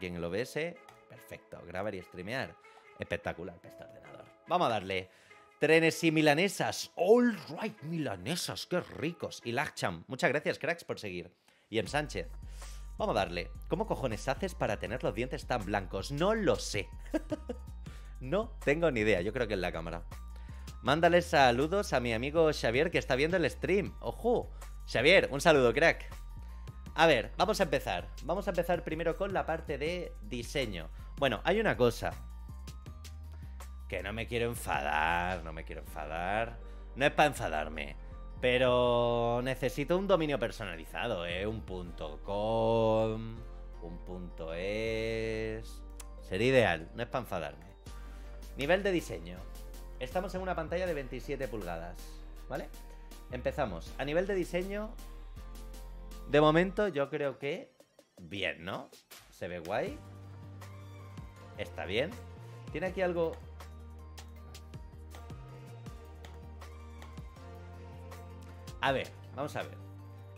en el OBS. Perfecto, grabar y streamear. Espectacular este ordenador. Vamos a darle. Trenes y milanesas. All right, milanesas, qué ricos. Y Lacham, muchas gracias, cracks, por seguir. Y en Sánchez. Vamos a darle. ¿Cómo cojones haces para tener los dientes tan blancos? No lo sé. no tengo ni idea. Yo creo que es la cámara. Mándale saludos a mi amigo Xavier que está viendo el stream. ¡Ojo! Xavier, un saludo, crack. A ver, vamos a empezar. Vamos a empezar primero con la parte de diseño. Bueno, hay una cosa. Que no me quiero enfadar, no me quiero enfadar. No es para enfadarme. Pero necesito un dominio personalizado, ¿eh? Un punto com, un punto es... Sería ideal, no es para enfadarme. Nivel de diseño. Estamos en una pantalla de 27 pulgadas, ¿vale? Empezamos. A nivel de diseño, de momento yo creo que bien, ¿no? Se ve guay. Está bien. Tiene aquí algo... A ver, vamos a ver.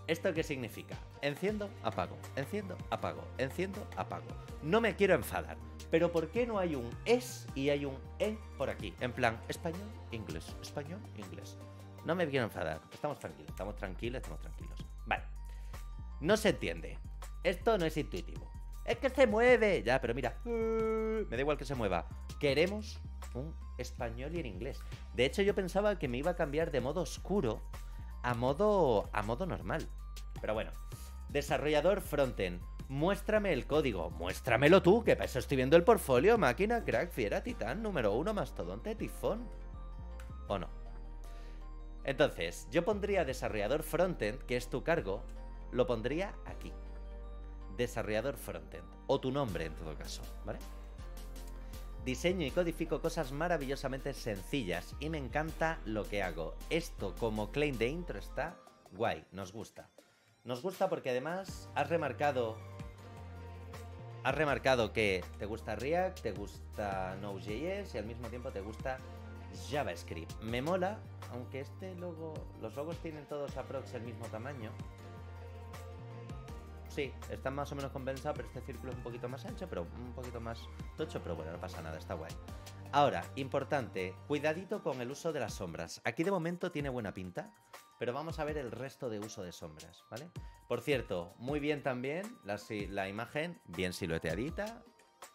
¿Esto qué significa? Enciendo, apago, enciendo, apago, enciendo, apago. No me quiero enfadar, pero ¿por qué no hay un es y hay un e por aquí? En plan, español, inglés, español, inglés. No me quiero enfadar, estamos tranquilos, estamos tranquilos, estamos tranquilos. No se entiende. Esto no es intuitivo. Es que se mueve. Ya, pero mira. Me da igual que se mueva. Queremos un español y en inglés. De hecho, yo pensaba que me iba a cambiar de modo oscuro a modo, a modo normal. Pero bueno. Desarrollador frontend. Muéstrame el código. Muéstramelo tú, que para eso estoy viendo el portfolio. Máquina, crack, fiera, titán, número uno, mastodonte, tifón. ¿O no? Entonces, yo pondría desarrollador frontend, que es tu cargo, lo pondría aquí. Desarrollador frontend. O tu nombre en todo caso, ¿vale? Diseño y codifico cosas maravillosamente sencillas y me encanta lo que hago. Esto como claim de intro está guay, nos gusta. Nos gusta porque además has remarcado has remarcado que te gusta React, te gusta Node.js y al mismo tiempo te gusta JavaScript. Me mola, aunque este logo, los logos tienen todos aprox el mismo tamaño. Sí, están más o menos compensados, pero este círculo es un poquito más ancho, pero un poquito más tocho, pero bueno, no pasa nada, está guay. Ahora, importante, cuidadito con el uso de las sombras. Aquí de momento tiene buena pinta, pero vamos a ver el resto de uso de sombras, ¿vale? Por cierto, muy bien también la, la imagen, bien silueteadita,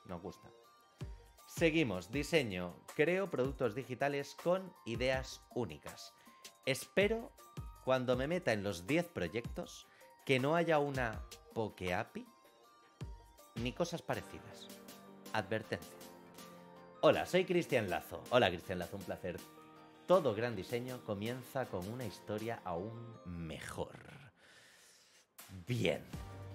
nos gusta. Seguimos, diseño. Creo productos digitales con ideas únicas. Espero, cuando me meta en los 10 proyectos, que no haya una PokeAPI ni cosas parecidas. Advertencia. Hola, soy Cristian Lazo. Hola, Cristian Lazo, un placer. Todo gran diseño comienza con una historia aún mejor. Bien.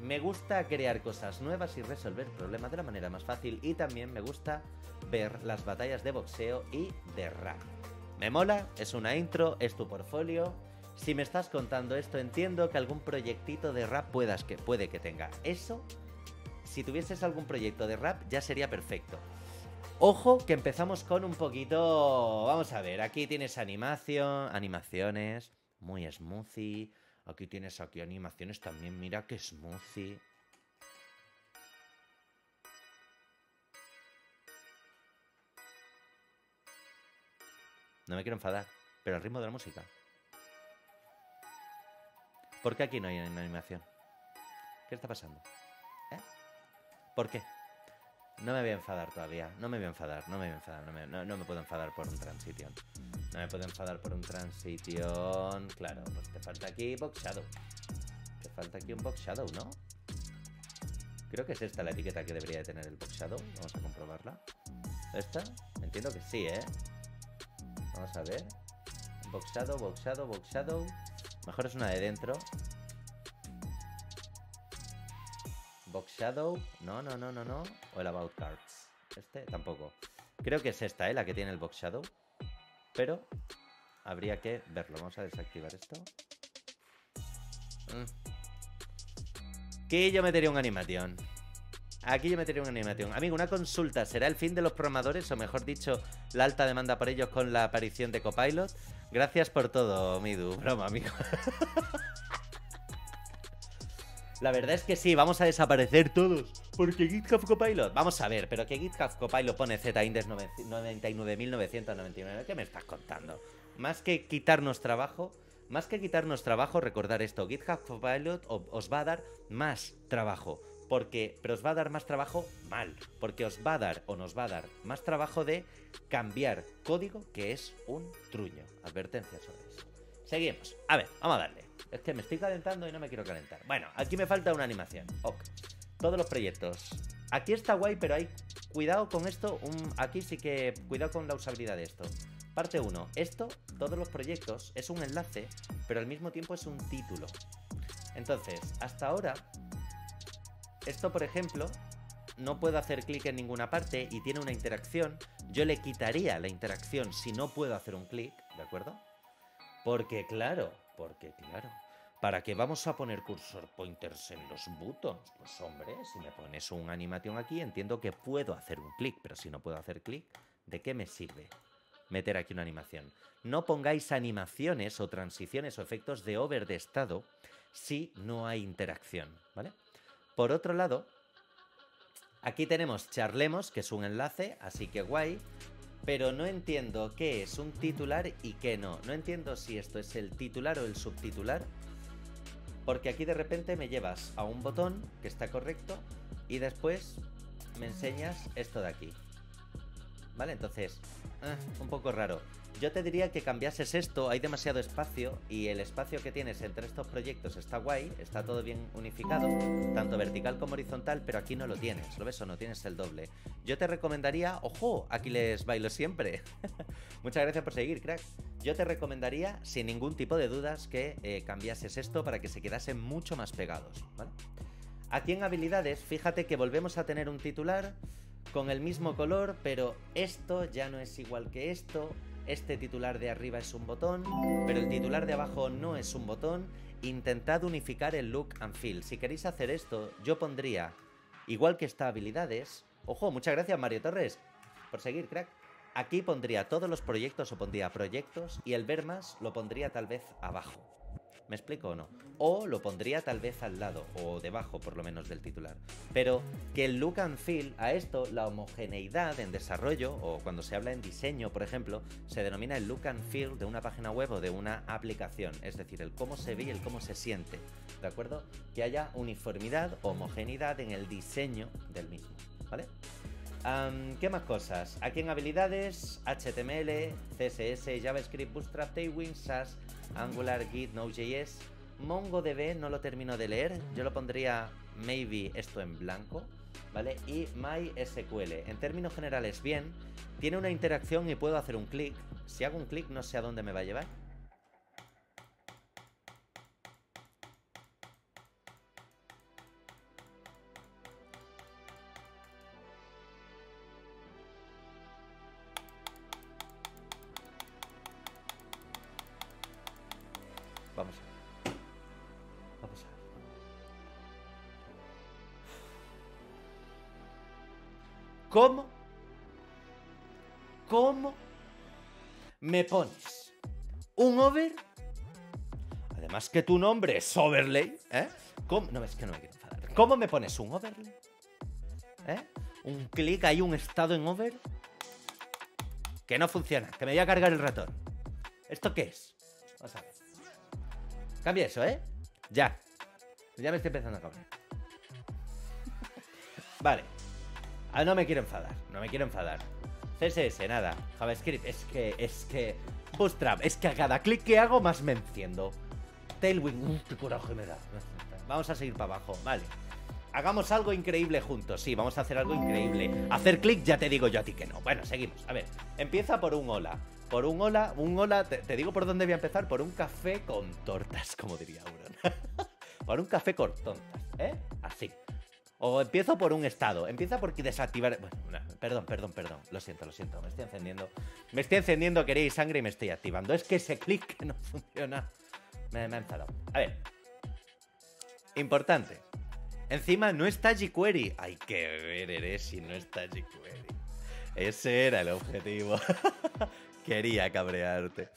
Me gusta crear cosas nuevas y resolver problemas de la manera más fácil y también me gusta ver las batallas de boxeo y de rap. Me mola, es una intro, es tu portfolio. Si me estás contando esto, entiendo que algún proyectito de rap puedas que puede que tenga. Eso, si tuvieses algún proyecto de rap, ya sería perfecto. Ojo que empezamos con un poquito. Vamos a ver, aquí tienes animación, animaciones, muy smoothie. Aquí tienes aquí animaciones también, mira qué smoothie. No me quiero enfadar, pero el ritmo de la música. ¿Por qué aquí no hay animación? ¿Qué está pasando? ¿Eh? ¿Por qué? No me voy a enfadar todavía. No me voy a enfadar, no me voy a enfadar. No me, no, me puedo enfadar por un transition. No me puedo enfadar por un transition. Claro, pues te falta aquí Box Shadow. Te falta aquí un Box Shadow, ¿no? Creo que es esta la etiqueta que debería de tener el Box Shadow. Vamos a comprobarla. ¿Esta? Entiendo que sí, ¿eh? Vamos a ver. Box Shadow, Box. Mejor es una de dentro. Box Shadow. No, no, no, no, no. O el About Cards. Este tampoco. Creo que es esta, ¿eh? La que tiene el Box Shadow. Pero habría que verlo. Vamos a desactivar esto. Mm. Yo metería un animación. Aquí yo metería un animación. Amigo, una consulta. ¿Será el fin de los programadores? O mejor dicho, la alta demanda por ellos con la aparición de Copilot. Gracias por todo, Midu. Broma, amigo. La verdad es que sí, vamos a desaparecer todos. Porque GitHub Copilot. Vamos a ver, pero que GitHub Copilot pone Z-Index 99.999. ¿Qué me estás contando? Más que quitarnos trabajo, más que quitarnos trabajo, recordar esto: GitHub Copilot os va a dar más trabajo. Porque, pero os va a dar más trabajo mal. Porque os va a dar o nos va a dar más trabajo de cambiar código que es un truño. Advertencia sobre eso. Seguimos. A ver, vamos a darle. Es que me estoy calentando y no me quiero calentar. Bueno, aquí me falta una animación. Ok. Todos los proyectos. Aquí está guay, pero hay cuidado con esto. aquí sí que cuidado con la usabilidad de esto. Parte 1. Esto, todos los proyectos, es un enlace, pero al mismo tiempo es un título. Entonces, hasta ahora esto, por ejemplo, no puedo hacer clic en ninguna parte y tiene una interacción. Yo le quitaría la interacción si no puedo hacer un clic, ¿de acuerdo? Porque claro, porque claro, ¿para qué vamos a poner cursor pointers en los buttons? Pues hombre, si me pones una animación aquí, entiendo que puedo hacer un clic, pero si no puedo hacer clic, ¿de qué me sirve meter aquí una animación? No pongáis animaciones o transiciones o efectos de over de estado si no hay interacción, ¿vale? Por otro lado, aquí tenemos Charlemos, que es un enlace, así que guay. Pero no entiendo qué es un titular y qué no. No entiendo si esto es el titular o el subtitular. Porque aquí de repente me llevas a un botón que está correcto y después me enseñas esto de aquí. ¿Vale? Entonces, eh, un poco raro. Yo te diría que cambiases esto, hay demasiado espacio y el espacio que tienes entre estos proyectos está guay, está todo bien unificado, tanto vertical como horizontal, pero aquí no lo tienes, ¿lo ves o no? Tienes el doble. Yo te recomendaría, ojo, aquí les bailo siempre. Muchas gracias por seguir, crack. Yo te recomendaría, sin ningún tipo de dudas, que eh, cambiases esto para que se quedasen mucho más pegados, ¿vale? Aquí en habilidades, fíjate que volvemos a tener un titular con el mismo color, pero esto ya no es igual que esto, este titular de arriba es un botón, pero el titular de abajo no es un botón. Intentad unificar el look and feel. Si queréis hacer esto, yo pondría, igual que está habilidades, ojo, muchas gracias Mario Torres por seguir, crack. Aquí pondría todos los proyectos o pondría proyectos y el ver más lo pondría tal vez abajo. ¿Me explico o no? O lo pondría tal vez al lado, o debajo por lo menos del titular. Pero que el look and feel, a esto, la homogeneidad en desarrollo, o cuando se habla en diseño, por ejemplo, se denomina el look and feel de una página web o de una aplicación. Es decir, el cómo se ve y el cómo se siente. ¿De acuerdo? Que haya uniformidad, homogeneidad en el diseño del mismo. ¿Vale? ¿Qué más cosas? Aquí en habilidades, HTML, CSS, JavaScript, Bootstrap, Tailwind, SAS, Angular, Git, Node.js. MongoDB no lo termino de leer. Yo lo pondría maybe esto en blanco. ¿Vale? Y MySQL. En términos generales, bien. Tiene una interacción y puedo hacer un clic. Si hago un clic, no sé a dónde me va a llevar. ¿Cómo? ¿Cómo me pones un over? Además que tu nombre es overlay, ¿eh? ¿Cómo? No, es que no me quiero enfadar. ¿Cómo me pones un overlay? ¿Eh? Un clic, hay un estado en over que no funciona, que me voy a cargar el ratón. ¿Esto qué es? Vamos a ver. Cambia eso, ¿eh? Ya. Ya me estoy empezando a cambiar. Vale. Ah, no me quiero enfadar, no me quiero enfadar. CSS, nada. JavaScript, es que, es que... Bootstrap, es que a cada clic que hago más me enciendo. Tailwind, qué coraje me da. Vamos a seguir para abajo, vale. Hagamos algo increíble juntos, sí, vamos a hacer algo increíble. Hacer clic ya te digo yo a ti que no. Bueno, seguimos. A ver, empieza por un hola. Por un hola, un hola, te, digo por dónde voy a empezar, por un café con tortas, como diría Auron. por un café con tortas, ¿eh? Así. O empiezo por un estado. Empieza por desactivar. Bueno, perdón, perdón, perdón. Lo siento, lo siento. Me estoy encendiendo. Me estoy encendiendo, queréis sangre y me estoy activando. Es que ese clic que no funciona. Me, ha enfadado. A ver. Importante. Encima no está jQuery. Hay que ver, eres si no está jQuery. Ese era el objetivo. Quería cabrearte.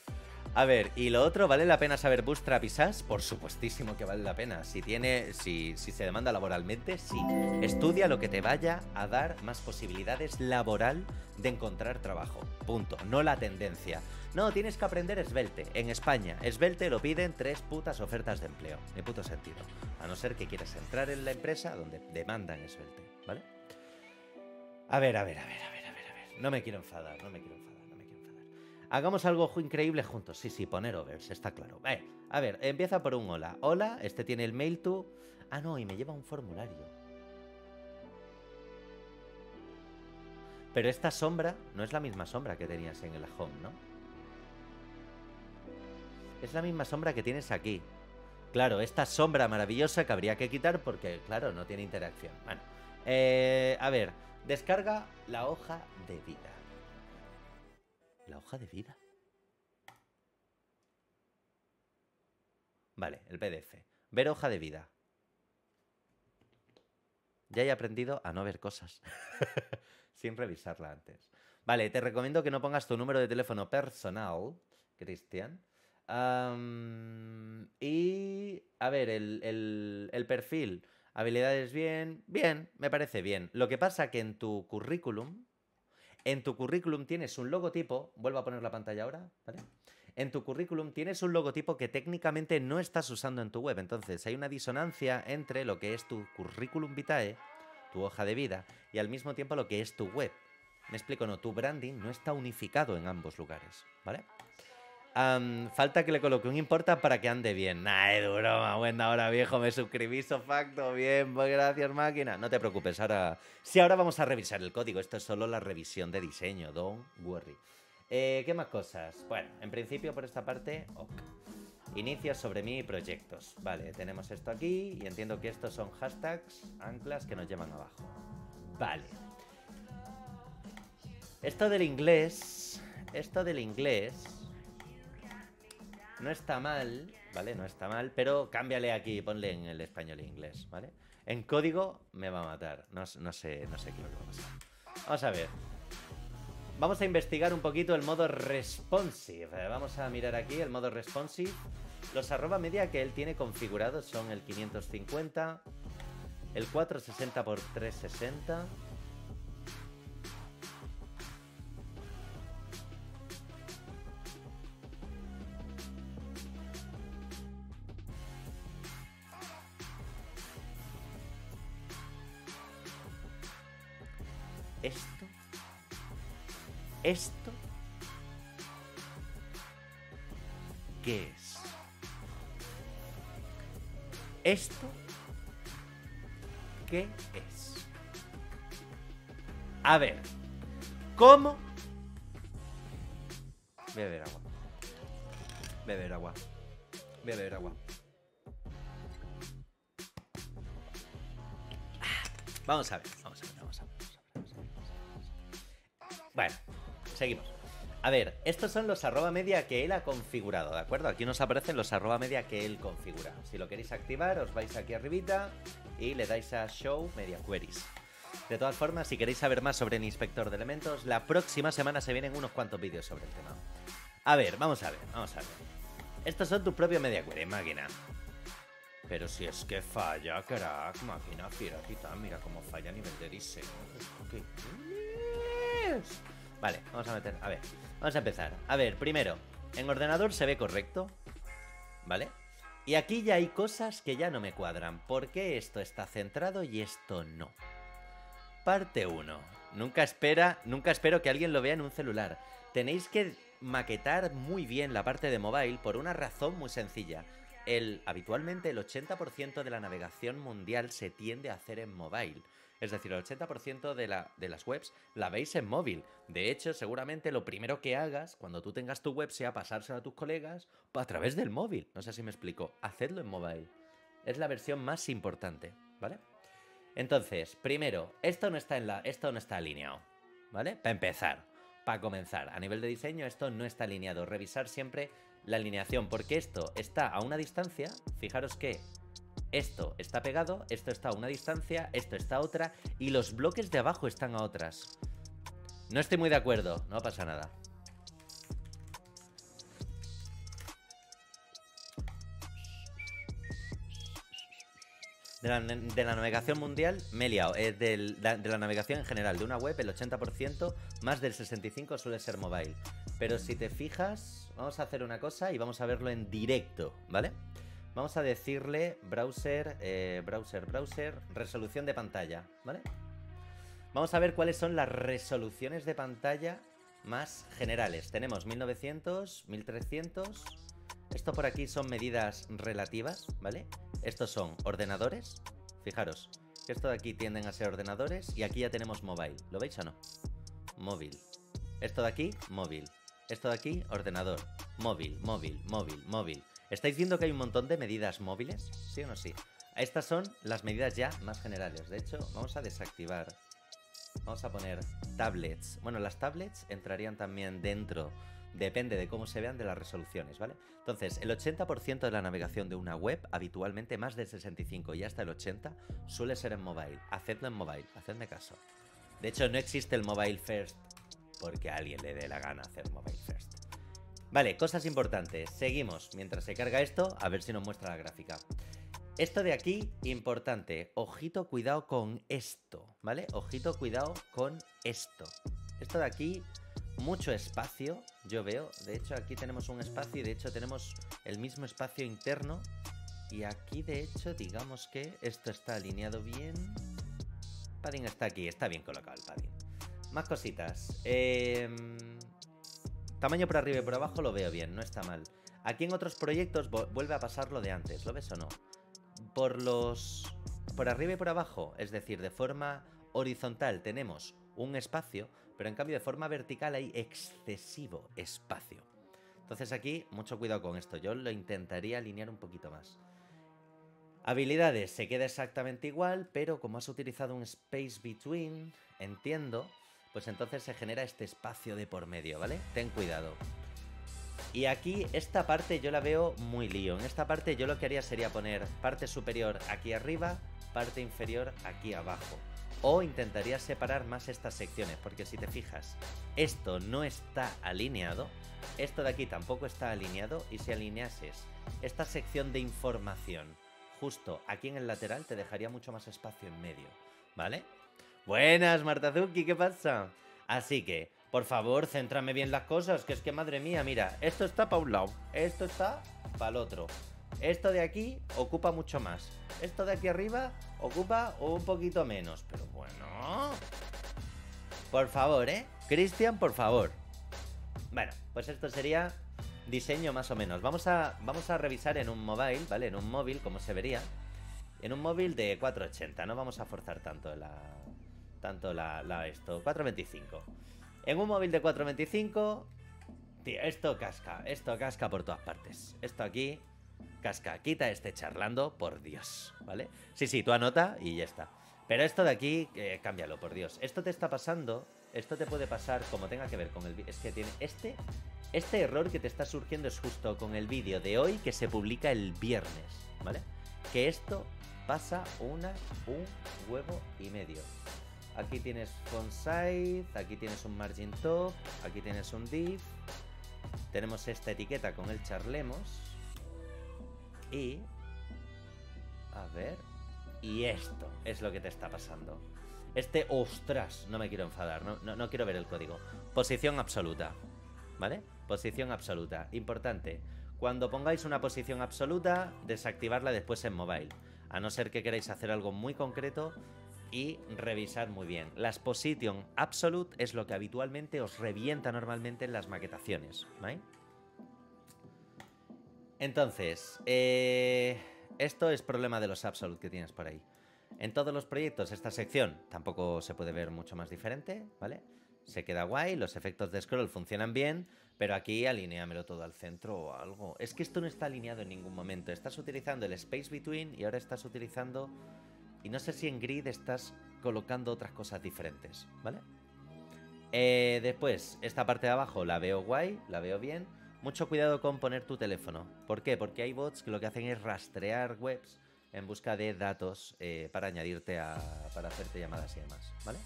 A ver, y lo otro, ¿vale la pena saber Bootstrap y SAS? Por supuestísimo que vale la pena. Si tiene, si, si se demanda laboralmente, sí. Estudia lo que te vaya a dar más posibilidades laboral de encontrar trabajo. Punto. No la tendencia. No, tienes que aprender Svelte. En España, Svelte lo piden tres putas ofertas de empleo. Ni puto sentido. A no ser que quieras entrar en la empresa donde demandan Svelte, ¿vale? A ver, a ver, a ver, a ver, a ver, a ver. No me quiero enfadar, no me quiero enfadar. Hagamos algo increíble juntos. Sí, sí, poner overs, está claro. Eh, a ver, empieza por un hola. Hola, este tiene el mail to... Ah, no, y me lleva un formulario. Pero esta sombra no es la misma sombra que tenías en el home, ¿no? Es la misma sombra que tienes aquí. Claro, esta sombra maravillosa que habría que quitar porque, claro, no tiene interacción. Bueno, eh, a ver, descarga la hoja de vida. La hoja de vida. Vale, el PDF. Ver hoja de vida. Ya he aprendido a no ver cosas. Sin revisarla antes. Vale, te recomiendo que no pongas tu número de teléfono personal, Cristian. y, a ver, el, el perfil. Habilidades bien. Bien, me parece bien. Lo que pasa que en tu currículum en tu currículum tienes un logotipo, vuelvo a poner la pantalla ahora, ¿vale? En tu currículum tienes un logotipo que técnicamente no estás usando en tu web. Entonces hay una disonancia entre lo que es tu currículum vitae, tu hoja de vida, y al mismo tiempo lo que es tu web. Me explico, no, tu branding no está unificado en ambos lugares, ¿vale? Falta que le coloque un importa para que ande bien. Nah, es broma, buena hora viejo, me suscribí, facto, bien, pues gracias máquina. No te preocupes, ahora... Sí, ahora vamos a revisar el código, esto es solo la revisión de diseño, don't worry. Eh, ¿Qué más cosas? Bueno, en principio por esta parte, ok. Inicia sobre mí proyectos. Vale, tenemos esto aquí y entiendo que estos son hashtags, anclas que nos llevan abajo. Vale. Esto del inglés, esto del inglés no está mal, ¿vale? No está mal, pero cámbiale aquí, ponle en el español e inglés, ¿vale? En código me va a matar. No, sé, no sé qué va a pasar. Vamos a ver. Vamos a investigar un poquito el modo responsive. Vamos a mirar aquí el modo responsive. Los arroba media que él tiene configurados son el 550, el 460 x 360 esto, ¿qué es? Esto, ¿qué es? A ver, ¿cómo? Beber agua. Beber agua. Beber agua. Ah, vamos a ver, ver, estos son los arroba media que él ha configurado, ¿de acuerdo? Aquí nos aparecen los arroba media que él configura. Si lo queréis activar, os vais aquí arribita y le dais a Show Media Queries. De todas formas, si queréis saber más sobre el inspector de elementos, la próxima semana se vienen unos cuantos vídeos sobre el tema. A ver, vamos a ver, vamos a ver. Estos son tu propio media query, máquina. Pero si es que falla, crack, máquina, fiera, mira cómo falla a nivel de diseño. ¿Qué? Vale, vamos a meter. A ver, vamos a empezar. A ver, primero, en ordenador se ve correcto. ¿Vale? Y aquí ya hay cosas que ya no me cuadran. ¿Por qué esto está centrado y esto no? Parte 1. Nunca espera, nunca espero que alguien lo vea en un celular. Tenéis que maquetar muy bien la parte de mobile por una razón muy sencilla. El, habitualmente el 80% de la navegación mundial se tiende a hacer en mobile. Es decir, el 80% de, la, de las webs la veis en móvil. De hecho, seguramente lo primero que hagas cuando tú tengas tu web sea pasárselo a tus colegas a través del móvil. No sé si me explico. Hacedlo en mobile. Es la versión más importante, ¿vale? Entonces, primero, esto no está, en la, esto no está alineado, ¿vale? Para empezar, para comenzar, a nivel de diseño esto no está alineado. Revisar siempre la alineación, porque esto está a una distancia. Fijaros que esto está pegado, esto está a una distancia, esto está a otra y los bloques de abajo están a otras. No estoy muy de acuerdo, no pasa nada. De la, de la, navegación mundial me he liado. Eh, de, la navegación en general, de una web, el 80%, más del 65% suele ser mobile. Pero si te fijas, vamos a hacer una cosa y vamos a verlo en directo, ¿vale? vale Vamos a decirle browser, eh, browser, browser, resolución de pantalla, ¿vale? Vamos a ver cuáles son las resoluciones de pantalla más generales. Tenemos 1900, 1300. Esto por aquí son medidas relativas, ¿vale? Estos son ordenadores. Fijaros, que esto de aquí tienden a ser ordenadores y aquí ya tenemos mobile. ¿Lo veis o no? Móvil. Esto de aquí, móvil. Esto de aquí, ordenador. Móvil, móvil, móvil, móvil. ¿Estáis viendo que hay un montón de medidas móviles? ¿Sí o no sí? Estas son las medidas ya más generales. De hecho, vamos a desactivar. Vamos a poner tablets. Bueno, las tablets entrarían también dentro, depende de cómo se vean, de las resoluciones, ¿vale? Entonces, el 80% de la navegación de una web, habitualmente más del 65 y hasta el 80, suele ser en mobile. Hacedlo en mobile, hacedme caso. De hecho, no existe el mobile first porque a alguien le dé la gana hacer mobile first. Vale, cosas importantes. Seguimos mientras se carga esto, a ver si nos muestra la gráfica. Esto de aquí, importante. Ojito, cuidado con esto, ¿vale? Ojito, cuidado con esto. Esto de aquí, mucho espacio, yo veo. De hecho, aquí tenemos un espacio y de hecho tenemos el mismo espacio interno. Y aquí, de hecho, digamos que esto está alineado bien. Padding está aquí, está bien colocado el padding. Más cositas. Em, Tamaño por arriba y por abajo lo veo bien, no está mal. Aquí en otros proyectos vu- vuelve a pasar lo de antes, ¿lo ves o no? Por los... Por arriba y por abajo, es decir, de forma horizontal tenemos un espacio, pero en cambio de forma vertical hay excesivo espacio. Entonces aquí, mucho cuidado con esto, yo lo intentaría alinear un poquito más. Habilidades, se queda exactamente igual, pero como has utilizado un space between, entiendo, pues entonces se genera este espacio de por medio, ¿vale? Ten cuidado. Y aquí esta parte yo la veo muy lío. En esta parte yo lo que haría sería poner parte superior aquí arriba, parte inferior aquí abajo. O intentaría separar más estas secciones, porque si te fijas, esto no está alineado, esto de aquí tampoco está alineado, y si alineases esta sección de información justo aquí en el lateral, te dejaría mucho más espacio en medio, ¿vale? Buenas, Martazuki, ¿qué pasa? Así que, por favor, céntrame bien las cosas, que es que madre mía, mira, esto está para un lado, esto está para el otro. Esto de aquí ocupa mucho más. Esto de aquí arriba ocupa un poquito menos. Pero bueno. Por favor, ¿eh? Cristian, por favor. Bueno, pues esto sería diseño más o menos. Vamos a, vamos a revisar en un mobile, ¿vale? En un móvil, como se vería. En un móvil de 480, no vamos a forzar tanto la. Tanto la, la esto. 425. En un móvil de 425. Tío, esto casca. Esto casca por todas partes. Esto aquí. Casca. Quita este charlando, por Dios. ¿Vale? Sí, sí, tú anota y ya está. Pero esto de aquí, eh, cámbialo, por Dios. Esto te está pasando. Esto te puede pasar como tenga que ver con el. Es que tiene. Este. Este error que te está surgiendo es justo con el vídeo de hoy que se publica el viernes, ¿vale? Que esto pasa una, un huevo y medio. Aquí tienes font size, aquí tienes un margin top, aquí tienes un div. Tenemos esta etiqueta con el charlemos. Y... A ver... Y esto es lo que te está pasando. Este, ostras, no me quiero enfadar, no, no, no quiero ver el código. Posición absoluta. ¿Vale? Posición absoluta. Importante. Cuando pongáis una posición absoluta, desactivarla después en mobile. A no ser que queráis hacer algo muy concreto y revisar muy bien. Las position absolute es lo que habitualmente os revienta normalmente en las maquetaciones. ¿Vale? Entonces, eh, esto es problema de los absolute que tienes por ahí. En todos los proyectos, esta sección tampoco se puede ver mucho más diferente, ¿vale? Se queda guay, los efectos de scroll funcionan bien, pero aquí alineamelo todo al centro o algo. Es que esto no está alineado en ningún momento. Estás utilizando el space between y ahora estás utilizando... Y no sé si en grid estás colocando otras cosas diferentes, ¿vale? Eh, después, esta parte de abajo la veo guay, la veo bien. Mucho cuidado con poner tu teléfono. ¿Por qué? Porque hay bots que lo que hacen es rastrear webs en busca de datos eh, para añadirte a. para hacerte llamadas y demás, ¿vale?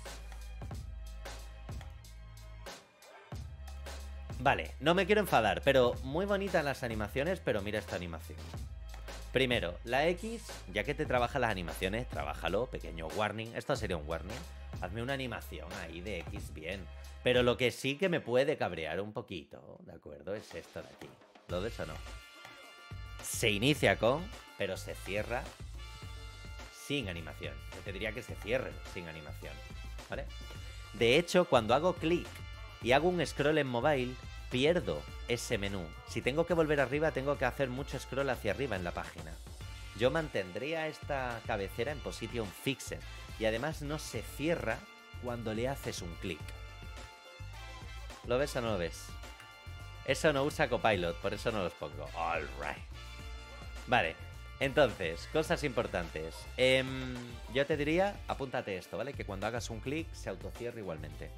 Vale, no me quiero enfadar, pero muy bonitas las animaciones, pero mira esta animación. Primero, la X, ya que te trabaja las animaciones, trabájalo, pequeño warning. Esto sería un warning. Hazme una animación ahí de X bien. Pero lo que sí que me puede cabrear un poquito, ¿de acuerdo? Es esto de aquí. ¿Lo ves o no? Se inicia con, pero se cierra sin animación. Yo te diría que se cierre sin animación. ¿Vale? De hecho, cuando hago clic y hago un scroll en mobile, pierdo ese menú. Si tengo que volver arriba, tengo que hacer mucho scroll hacia arriba en la página. Yo mantendría esta cabecera en position fixed y además no se cierra cuando le haces un clic. ¿Lo ves o no lo ves? Eso no usa Copilot, por eso no los pongo. Alright. Vale, entonces, cosas importantes. Em, yo te diría, apúntate esto, ¿vale? Que cuando hagas un clic se autocierre igualmente.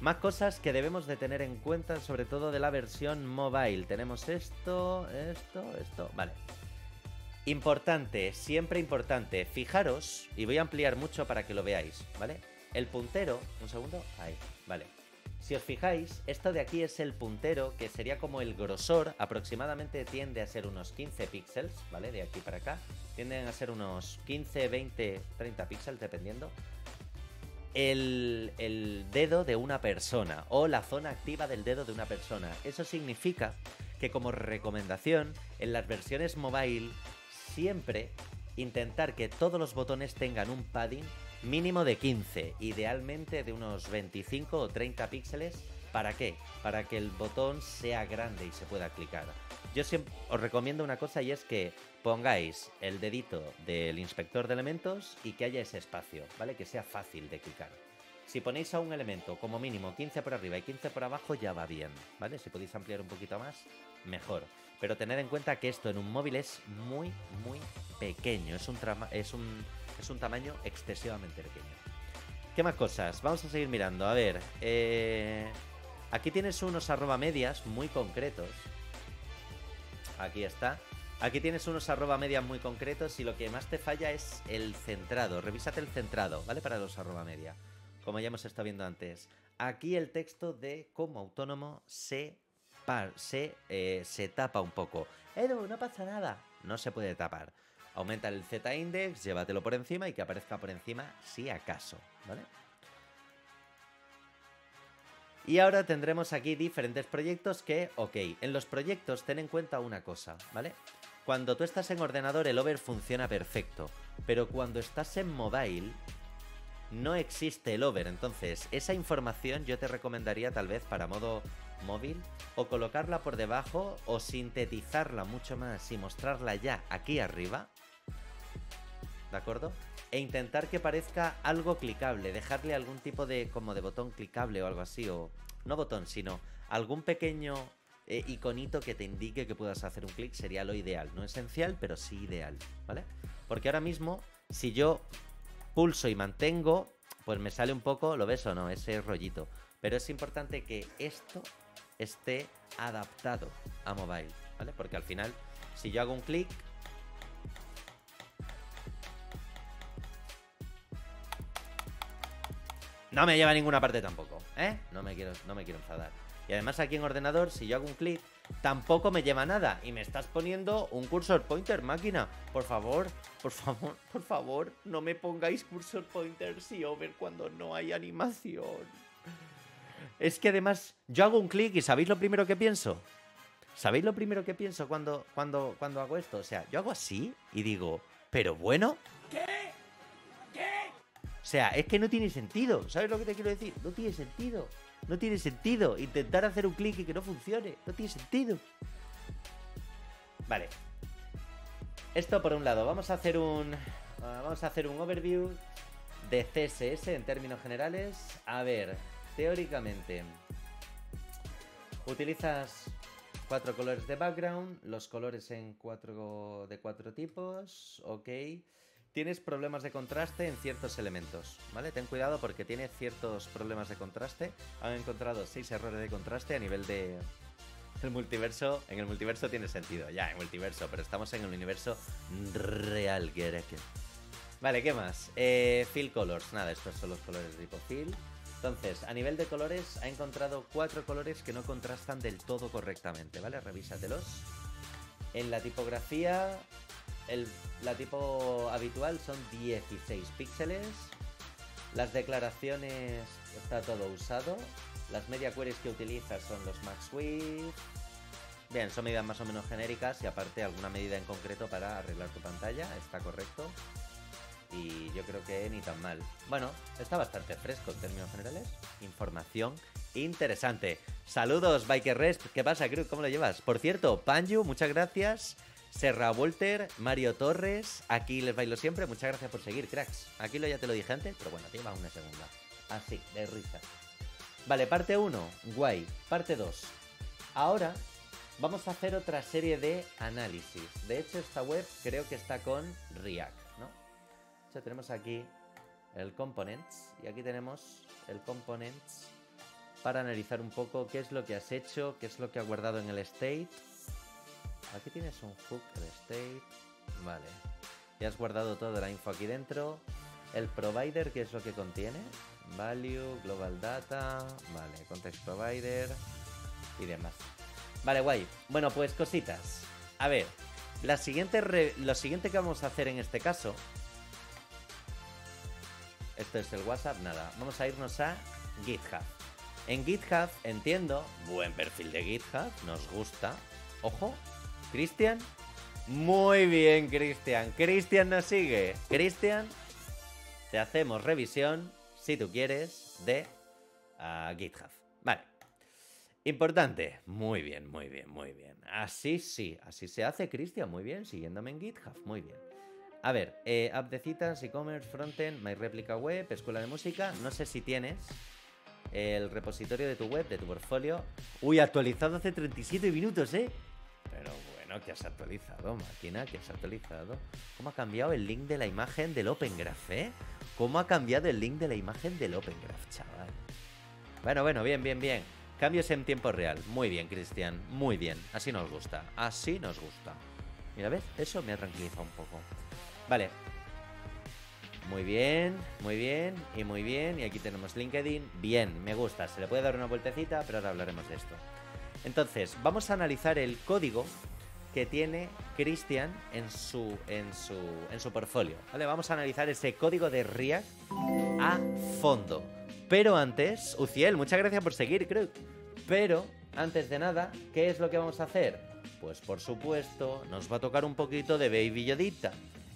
Más cosas que debemos de tener en cuenta, sobre todo de la versión mobile. Tenemos esto, esto, esto. Vale. Importante, siempre importante. Fijaros, y voy a ampliar mucho para que lo veáis, ¿vale? El puntero, un segundo, ahí, vale. Si os fijáis, esto de aquí es el puntero, que sería como el grosor, aproximadamente tiende a ser unos 15 píxeles, ¿vale? De aquí para acá. Tienden a ser unos 15, 20, 30 píxeles, dependiendo. El, dedo de una persona o la zona activa del dedo de una persona. Eso significa que como recomendación, en las versiones mobile, siempre intentar que todos los botones tengan un padding mínimo de 15, idealmente de unos 25 o 30 píxeles. ¿Para qué? Para que el botón sea grande y se pueda clicar. Yo siempre os recomiendo una cosa y es que pongáis el dedito del inspector de elementos y que haya ese espacio, ¿vale? Que sea fácil de clicar. Si ponéis a un elemento como mínimo 15 por arriba y 15 por abajo ya va bien, ¿vale? Si podéis ampliar un poquito más, mejor. Pero tened en cuenta que esto en un móvil es muy, muy pequeño. Es un, es un es un tamaño excesivamente pequeño. ¿Qué más cosas? Vamos a seguir mirando. A ver, eh, aquí tienes unos arroba medias muy concretos. Aquí está. Aquí tienes unos arroba medias muy concretos y lo que más te falla es el centrado. Revísate el centrado, ¿vale? Para los arroba media. Como ya hemos estado viendo antes. Aquí el texto de como autónomo se, se, eh, se tapa un poco. Edu, no pasa nada. No se puede tapar. Aumenta el Z-index, llévatelo por encima y que aparezca por encima si acaso, ¿vale? Y ahora tendremos aquí diferentes proyectos que, ok, en los proyectos ten en cuenta una cosa, ¿vale? Cuando tú estás en ordenador el over funciona perfecto, pero cuando estás en mobile no existe el over, entonces esa información yo te recomendaría tal vez para modo móvil o colocarla por debajo o sintetizarla mucho más y mostrarla ya aquí arriba ¿de acuerdo? E intentar que parezca algo clicable, dejarle algún tipo de como de botón clicable o algo así, o no botón, sino algún pequeño eh, iconito que te indique que puedas hacer un clic sería lo ideal, no esencial, pero sí ideal, ¿vale? Porque ahora mismo, si yo pulso y mantengo, pues me sale un poco, ¿lo ves o no? Ese rollito. Pero es importante que esto esté adaptado a mobile, ¿vale? Porque al final, si yo hago un clic, No me lleva a ninguna parte tampoco, ¿eh? No me quiero, no me quiero enfadar. Y además aquí en ordenador, si yo hago un clic, tampoco me lleva nada. Y me estás poniendo un cursor pointer, máquina. Por favor, por favor, por favor, no me pongáis cursor pointer si over cuando no hay animación. Es que además, yo hago un clic y ¿sabéis lo primero que pienso? ¿Sabéis lo primero que pienso cuando, cuando, cuando hago esto? O sea, yo hago así y digo, pero bueno. ¿Qué? O sea, es que no tiene sentido. ¿Sabes lo que te quiero decir? No tiene sentido. No tiene sentido. Intentar hacer un clic y que no funcione. No tiene sentido. Vale. Esto por un lado. Vamos a hacer un. Ah, vamos a hacer un overview de CSS en términos generales. A ver, teóricamente. Utilizas cuatro colores de background, los colores en cuatro de cuatro tipos, ok tienes problemas de contraste en ciertos elementos, ¿vale? Ten cuidado porque tiene ciertos problemas de contraste. Han encontrado seis errores de contraste a nivel de... El multiverso, en el multiverso tiene sentido, ya, en multiverso, pero estamos en el universo real, Vale, ¿qué más? Eh, fill colors, nada, estos son los colores de tipo fill. Entonces, a nivel de colores, ha encontrado cuatro colores que no contrastan del todo correctamente, ¿vale? Revísatelos. En la tipografía, el, la tipo habitual son 16 píxeles. Las declaraciones está todo usado. Las media queries que utilizas son los max width. Bien, son medidas más o menos genéricas y aparte alguna medida en concreto para arreglar tu pantalla, está correcto. Y yo creo que ni tan mal. Bueno, está bastante fresco en términos generales. Información interesante. Saludos, Biker Rest. ¿Qué pasa, Cruz? ¿Cómo lo llevas? Por cierto, Panju, muchas gracias. Serra Walter, Mario Torres, aquí les bailo siempre. Muchas gracias por seguir, cracks. Aquí lo ya te lo dije antes, pero bueno, te lleva una segunda. Así, de risa. Vale, parte 1, guay. Parte 2. Ahora vamos a hacer otra serie de análisis. De hecho, esta web creo que está con React, ¿no? De hecho, tenemos aquí el Components y aquí tenemos el Components para analizar un poco qué es lo que has hecho, qué es lo que ha guardado en el state. Aquí tienes un hook, el state. Vale. Ya has guardado toda la info aquí dentro. El provider, ¿qué es lo que contiene? Value, global data, vale, context provider y demás. Vale, guay. Bueno, pues cositas. A ver, la siguiente lo siguiente que vamos a hacer en este caso. Esto es el WhatsApp, nada. Vamos a irnos a GitHub. En GitHub, entiendo, buen perfil de GitHub, nos gusta. Ojo, Cristian. Muy bien, Cristian. Cristian nos sigue. Cristian, te hacemos revisión, si tú quieres, de uh, GitHub. Vale. Importante. Muy bien, muy bien, muy bien. Así sí, así se hace, Cristian. Muy bien, siguiéndome en GitHub. Muy bien. A ver, eh, app de citas, e-commerce, frontend, My Replica Web, escuela de música. No sé si tienes el repositorio de tu web, de tu portfolio. Uy, actualizado hace 37 minutos, ¿eh? Pero bueno, que has actualizado, máquina, que has actualizado. ¿Cómo ha cambiado el link de la imagen del Open Graph, eh? ¿Cómo ha cambiado el link de la imagen del Open Graph, chaval? Bueno, bueno, bien, bien, bien. Cambios en tiempo real. Muy bien, Cristian. Muy bien. Así nos gusta. Así nos gusta. Mira, ¿ves? Eso me ha tranquilizado un poco. Vale. Muy bien, muy bien y muy bien. Y aquí tenemos LinkedIn. Bien, me gusta. Se le puede dar una vueltecita, pero ahora hablaremos de esto. Entonces, vamos a analizar el código que tiene Cristian en su, en, su, en su portfolio. ¿vale? Vamos a analizar ese código de React a fondo. Pero antes, Uciel, muchas gracias por seguir, creo. Pero, antes de nada, ¿qué es lo que vamos a hacer? Pues por supuesto, nos va a tocar un poquito de Baby Yodita.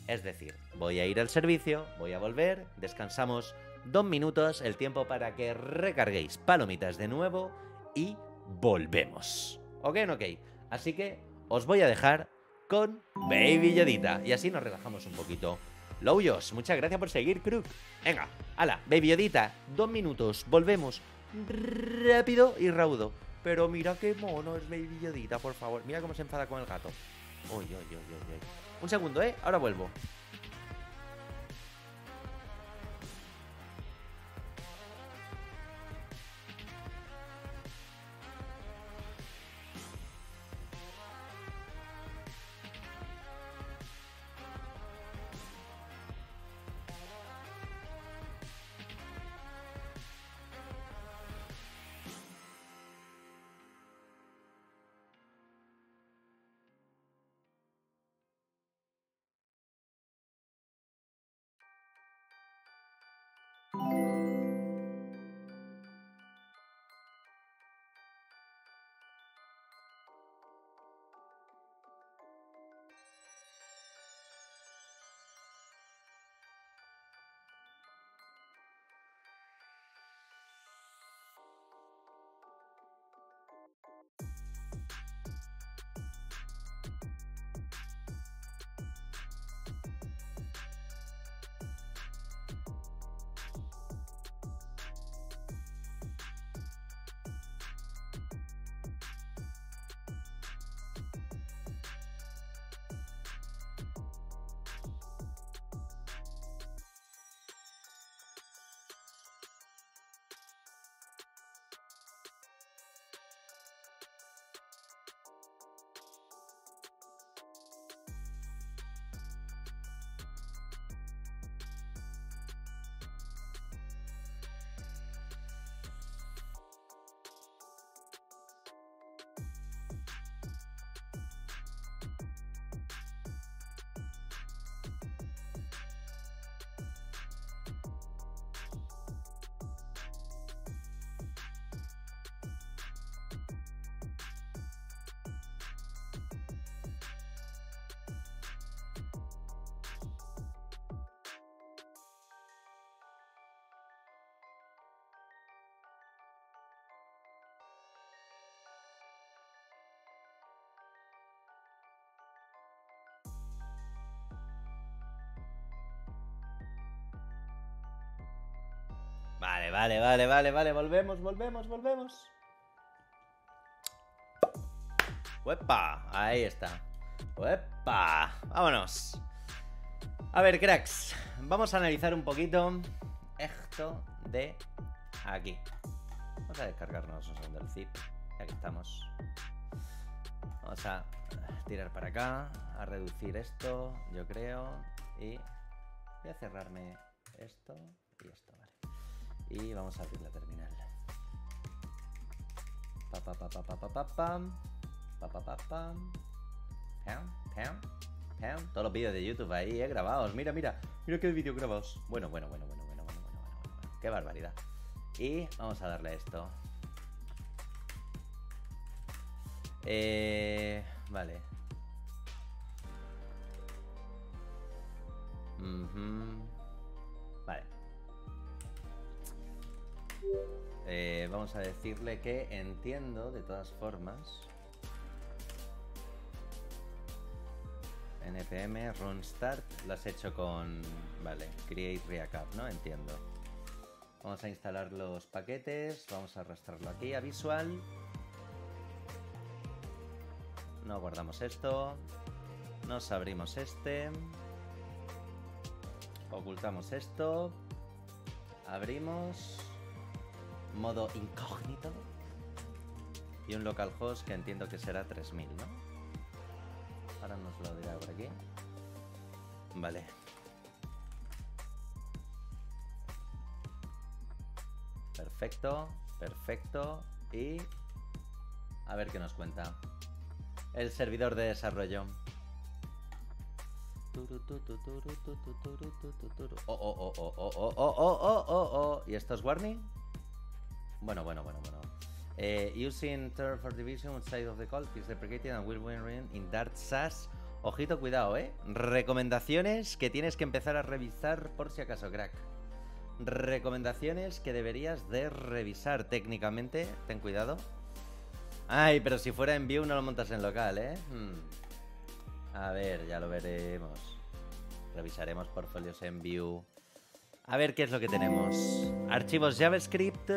Es decir, voy a ir al servicio, voy a volver, descansamos dos minutos, el tiempo para que recarguéis palomitas de nuevo y volvemos. ¿Ok ok? Así que os voy a dejar con Baby Yodita y así nos relajamos un poquito. Louyos, muchas gracias por seguir, Kruk. Venga, ala, Baby Yodita, dos minutos, volvemos rápido y raudo. Pero mira qué mono es Baby Yodita, por favor. Mira cómo se enfada con el gato. Uy, uy, uy, uy, uy. Un segundo, ¿eh? Ahora vuelvo. Vale, vale, vale, vale. Volvemos, volvemos, volvemos. ¡Uepa! Ahí está. ¡Uepa! Vámonos. A ver, cracks. Vamos a analizar un poquito esto de aquí. Vamos a descargarnos un segundo el zip, ya que estamos. Vamos a tirar para acá, a reducir esto, yo creo. Y voy a cerrarme esto y esto. Y vamos a abrir la terminal. Pa pa pa pa pa pa pa pam. Pa pa pa pam. Pam, pam, pam. Todos los vídeos de YouTube ahí, eh, grabados. Mira, mira. Mira qué vídeos grabados. Bueno, bueno, bueno, bueno, bueno, bueno, bueno, bueno, bueno. Qué barbaridad. Y vamos a darle esto. Eh, vale. Ujú. Vale. Eh, vamos a decirle que entiendo, de todas formas. npm run start lo has hecho con vale create react no entiendo. Vamos a instalar los paquetes vamos a arrastrarlo aquí a visual. No guardamos esto nos abrimos este ocultamos esto abrimos modo incógnito y un localhost que entiendo que será 3000 ¿no? Ahora nos lo dirá por aquí. Vale. Perfecto, perfecto. Y a ver qué nos cuenta. El servidor de desarrollo. Oh, oh, oh, oh, oh, oh, oh, oh, oh, oh. ¿Y esto es warning? Bueno, bueno, bueno, bueno. Eh, using Turf for Division outside of the call is deprecated and will win in Dart SAS. Ojito, cuidado, ¿eh? Recomendaciones que tienes que empezar a revisar por si acaso, crack. Recomendaciones que deberías de revisar técnicamente. Ten cuidado. Ay, pero si fuera en view no lo montas en local, ¿eh? Hmm. A ver, ya lo veremos. Revisaremos portfolios en view. A ver qué es lo que tenemos. Archivos JavaScript.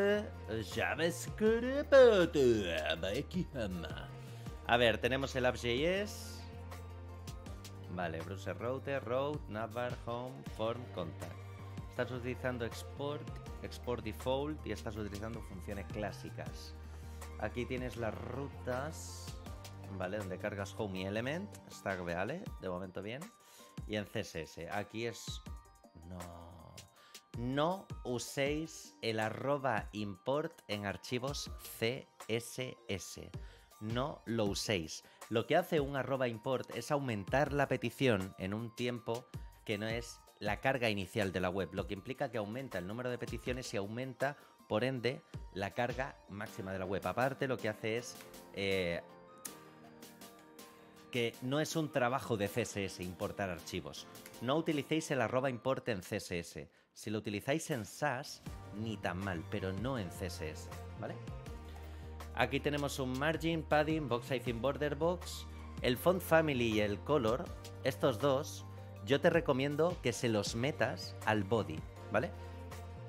JavaScript. A ver, tenemos el app.js. Vale, browser router, route, navbar, home, form, contact. Estás utilizando export, export default y estás utilizando funciones clásicas. Aquí tienes las rutas, ¿vale? Donde cargas home y element. Está, ¿vale? De momento bien. Y en CSS. Aquí es... No no uséis el arroba import en archivos CSS. No lo uséis. Lo que hace un arroba import es aumentar la petición en un tiempo que no es la carga inicial de la web, lo que implica que aumenta el número de peticiones y aumenta, por ende, la carga máxima de la web. Aparte, lo que hace es eh, que no es un trabajo de CSS importar archivos. No utilicéis el arroba import en CSS. Si lo utilizáis en SAS, ni tan mal, pero no en CSS, ¿vale? Aquí tenemos un margin, padding, box sizing, border box, el font family y el color, estos dos, yo te recomiendo que se los metas al body, ¿vale?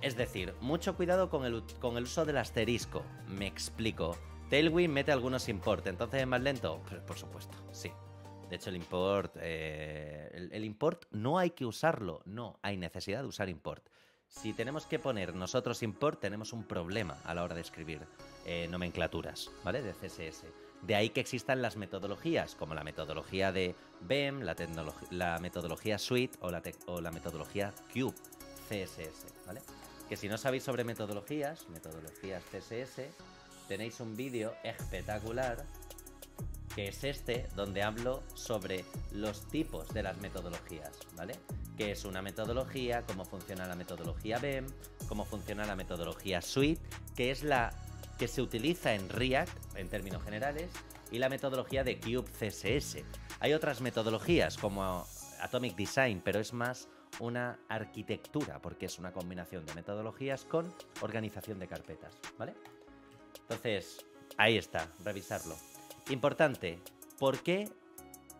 Es decir, mucho cuidado con el, con el uso del asterisco, me explico. Tailwind mete algunos import, entonces es más lento, por supuesto, sí. De hecho, el import, eh, el, import no hay que usarlo, no, hay necesidad de usar import. Si tenemos que poner nosotros import, tenemos un problema a la hora de escribir eh, nomenclaturas, ¿vale? De CSS. De ahí que existan las metodologías, como la metodología de BEM, la, metodología Suite o la, o la metodología Cube, CSS, ¿vale? Que si no sabéis sobre metodologías, metodologías CSS, tenéis un vídeo espectacular que es este, donde hablo sobre los tipos de las metodologías, ¿vale? ¿Qué es una metodología? ¿Cómo funciona la metodología BEM? ¿Cómo funciona la metodología Suite? Que es la que se utiliza en React, en términos generales, y la metodología de Cube CSS. Hay otras metodologías como Atomic Design, pero es más una arquitectura, porque es una combinación de metodologías con organización de carpetas, ¿vale? Entonces, ahí está, revisarlo. Importante, ¿por qué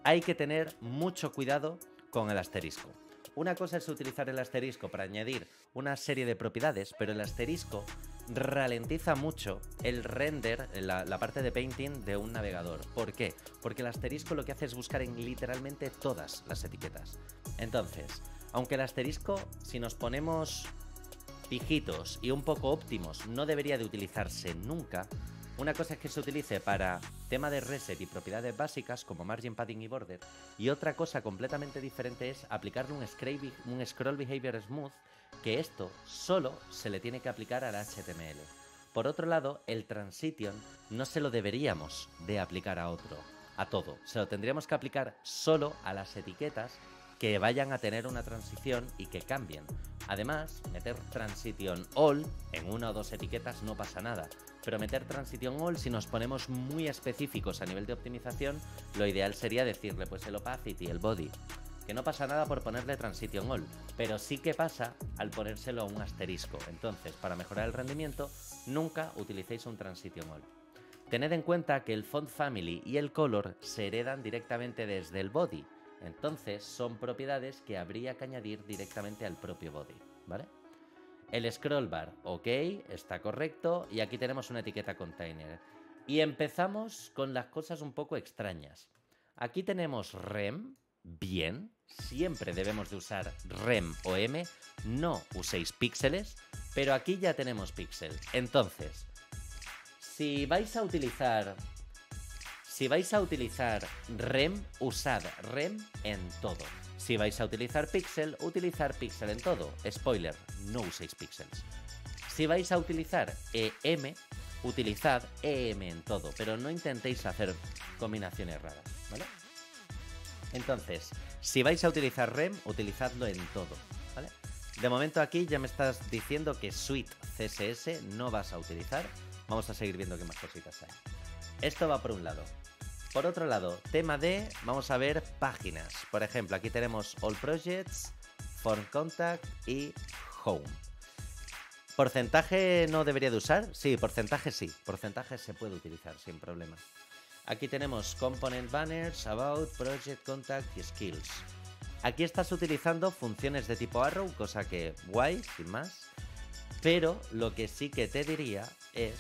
hay que tener mucho cuidado con el asterisco? Una cosa es utilizar el asterisco para añadir una serie de propiedades, pero el asterisco ralentiza mucho el render, la, parte de painting de un navegador. ¿Por qué? Porque el asterisco lo que hace es buscar en literalmente todas las etiquetas. Entonces, aunque el asterisco, si nos ponemos pijitos y un poco óptimos, no debería de utilizarse nunca, una cosa es que se utilice para tema de reset y propiedades básicas como margin padding y border, y otra cosa completamente diferente es aplicarle un, un scroll behavior smooth, que esto solo se le tiene que aplicar al HTML. Por otro lado, el transition no se lo deberíamos de aplicar a otro, a todo. Se lo tendríamos que aplicar solo a las etiquetas que vayan a tener una transición y que cambien. Además, meter transition all en una o dos etiquetas no pasa nada, pero meter transition all si nos ponemos muy específicos a nivel de optimización, lo ideal sería decirle pues el opacity, el body, que no pasa nada por ponerle transition all, pero sí que pasa al ponérselo a un asterisco. Entonces, para mejorar el rendimiento, nunca utilicéis un transition all. Tened en cuenta que el font family y el color se heredan directamente desde el body, entonces son propiedades que habría que añadir directamente al propio body, ¿vale? El scroll bar, ok, está correcto. Y aquí tenemos una etiqueta container. Y empezamos con las cosas un poco extrañas. Aquí tenemos rem, bien. Siempre debemos de usar rem o m. No uséis píxeles, pero aquí ya tenemos píxel. Entonces, si vais a utilizar si vais a utilizar rem, usad rem en todo. Si vais a utilizar pixel, utilizar pixel en todo. Spoiler, no uséis pixels. Si vais a utilizar EM, utilizad EM en todo, pero no intentéis hacer combinaciones raras, ¿vale? Entonces, si vais a utilizar rem, utilizadlo en todo. De momento aquí ya me estás diciendo que suite CSS no vas a utilizar. Vamos a seguir viendo qué más cositas hay. Esto va por un lado. Por otro lado, tema de, vamos a ver páginas. Por ejemplo, aquí tenemos All Projects, Form Contact y Home. ¿Porcentaje no debería de usar? Sí, porcentaje sí. Porcentaje se puede utilizar sin problema. Aquí tenemos Component Banners, About, Project Contact y Skills. Aquí estás utilizando funciones de tipo arrow, cosa que guay, sin más. Pero lo que sí que te diría es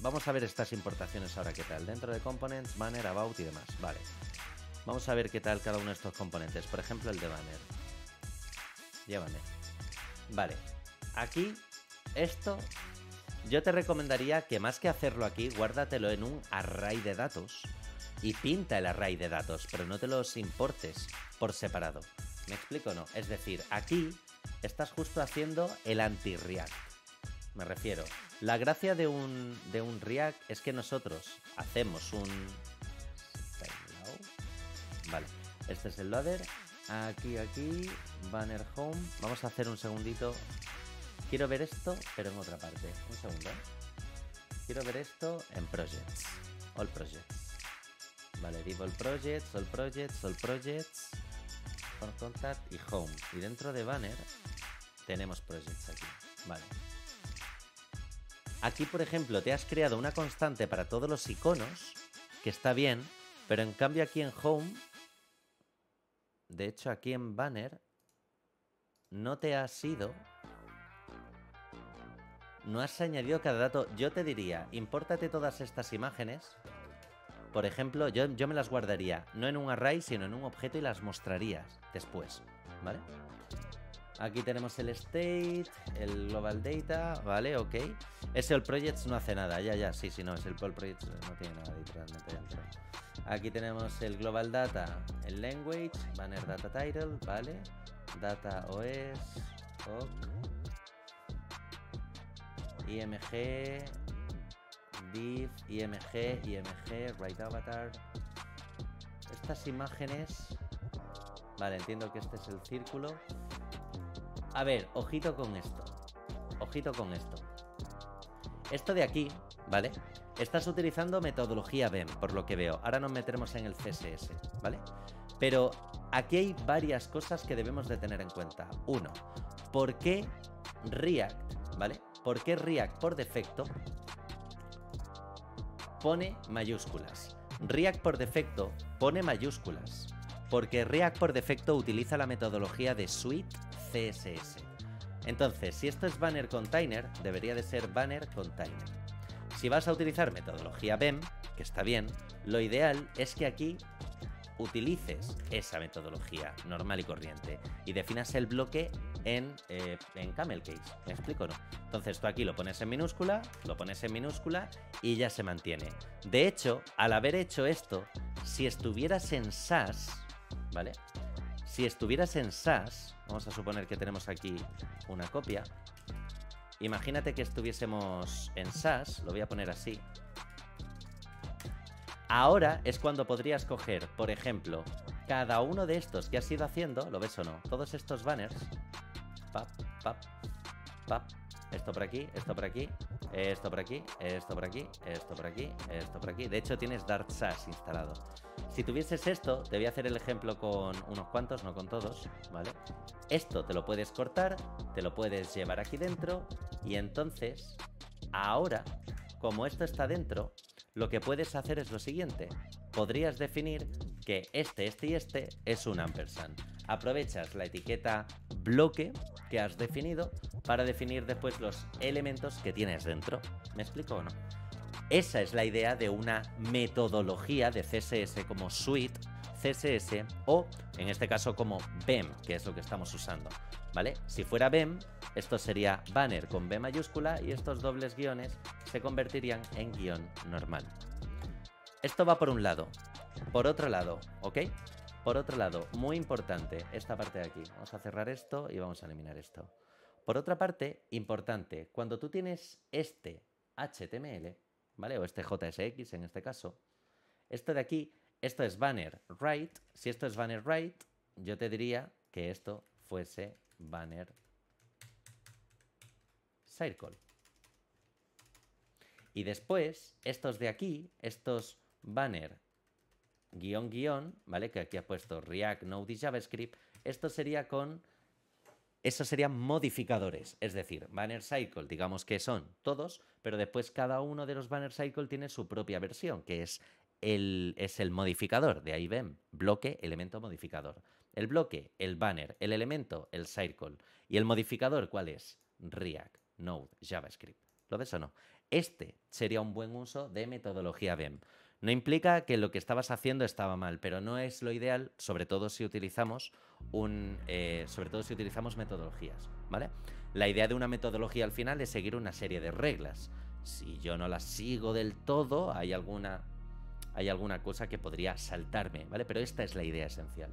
Vamos a ver estas importaciones ahora qué tal. Dentro de components, banner, about y demás. Vale. Vamos a ver qué tal cada uno de estos componentes. Por ejemplo, el de banner. Llévame. Vale. Aquí, esto, yo te recomendaría que más que hacerlo aquí, guárdatelo en un array de datos y pinta el array de datos, pero no te los importes por separado. ¿Me explico o no? Es decir, aquí estás justo haciendo el anti-react. Me refiero, la gracia de un, de un React es que nosotros hacemos un... Vale, este es el loader. Aquí, aquí, banner home. Vamos a hacer un segundito. Quiero ver esto, pero en otra parte. Un segundo. Quiero ver esto en projects. All projects. Vale, div all projects, all projects, all projects. Con contact y home. Y dentro de banner tenemos projects aquí. Vale. Aquí, por ejemplo, te has creado una constante para todos los iconos, que está bien, pero en cambio aquí en Home, de hecho aquí en Banner, no te has ido, no has añadido cada dato. Yo te diría, impórtate todas estas imágenes. Por ejemplo, yo, yo me las guardaría, no en un array, sino en un objeto y las mostrarías después, ¿vale? Aquí tenemos el state, el global data, ¿vale? Ok. All projects no hace nada, ya, ya, sí, sí, no, es el all projects no tiene nada literalmente dentro. Aquí tenemos el global data, el language, banner data title, ¿vale? Data OS, IMG, div, IMG, IMG, write avatar. Estas imágenes, vale, entiendo que este es el círculo. A ver, ojito con esto. Ojito con esto. Esto de aquí, ¿vale? Estás utilizando metodología BEM, por lo que veo. Ahora nos meteremos en el CSS, ¿vale? Pero aquí hay varias cosas que debemos de tener en cuenta. Uno, ¿por qué React, ¿vale? ¿Por qué React por defecto pone mayúsculas? React por defecto pone mayúsculas porque React por defecto utiliza la metodología de Suite CSS. Entonces, si esto es banner container, debería de ser banner container. Si vas a utilizar metodología BEM, que está bien, lo ideal es que aquí utilices esa metodología normal y corriente y definas el bloque en, eh, camel case. ¿Me explico no? Entonces tú aquí lo pones en minúscula, lo pones en minúscula y ya se mantiene. De hecho, al haber hecho esto, si estuvieras en SAS, ¿vale? Si estuvieras en SAS, vamos a suponer que tenemos aquí una copia. Imagínate que estuviésemos en SAS, lo voy a poner así, Ahora es cuando podrías coger, por ejemplo, cada uno de estos que has ido haciendo, ¿lo ves o no? Todos estos banners. Pap, pap, pap. Esto por aquí, esto por aquí, esto por aquí, esto por aquí, esto por aquí, esto por aquí. De hecho, tienes Dart SAS instalado. Si tuvieses esto, te voy a hacer el ejemplo con unos cuantos, no con todos, ¿vale? Esto te lo puedes cortar, te lo puedes llevar aquí dentro y entonces, ahora, como esto está dentro, lo que puedes hacer es lo siguiente. Podrías definir que este, este y este es un ampersand. Aprovechas la etiqueta bloque que has definido para definir después los elementos que tienes dentro. ¿Me explico o no? Esa es la idea de una metodología de CSS como suite, CSS o en este caso como BEM, que es lo que estamos usando. ¿Vale? Si fuera BEM, esto sería banner con B mayúscula y estos dobles guiones se convertirían en guion normal. Esto va por un lado. Por otro lado, ¿ok? Por otro lado, muy importante, esta parte de aquí. Vamos a cerrar esto y vamos a eliminar esto. Por otra parte, importante, cuando tú tienes este HTML, ¿vale? O este JSX en este caso, esto de aquí, esto es banner right. Si esto es banner right, yo te diría que esto fuese banner circle. Y después, estos de aquí, estos banner guion guion, ¿vale? Que aquí ha puesto React Node y JavaScript, esto sería con... Esos serían modificadores, es decir, banner cycle, digamos que son todos, pero después cada uno de los banner cycle tiene su propia versión, que es el, es el modificador, de ahí ven, bloque, elemento modificador. El bloque, el banner, el elemento, el circle. ¿Y el modificador cuál es? React, Node, JavaScript. ¿Lo ves o no? Este sería un buen uso de metodología BEM. No implica que lo que estabas haciendo estaba mal, pero no es lo ideal, sobre todo si utilizamos un, eh, sobre todo si utilizamos metodologías, ¿vale? La idea de una metodología al final es seguir una serie de reglas. Si yo no las sigo del todo, hay alguna, hay alguna cosa que podría saltarme, ¿vale? Pero esta es la idea esencial.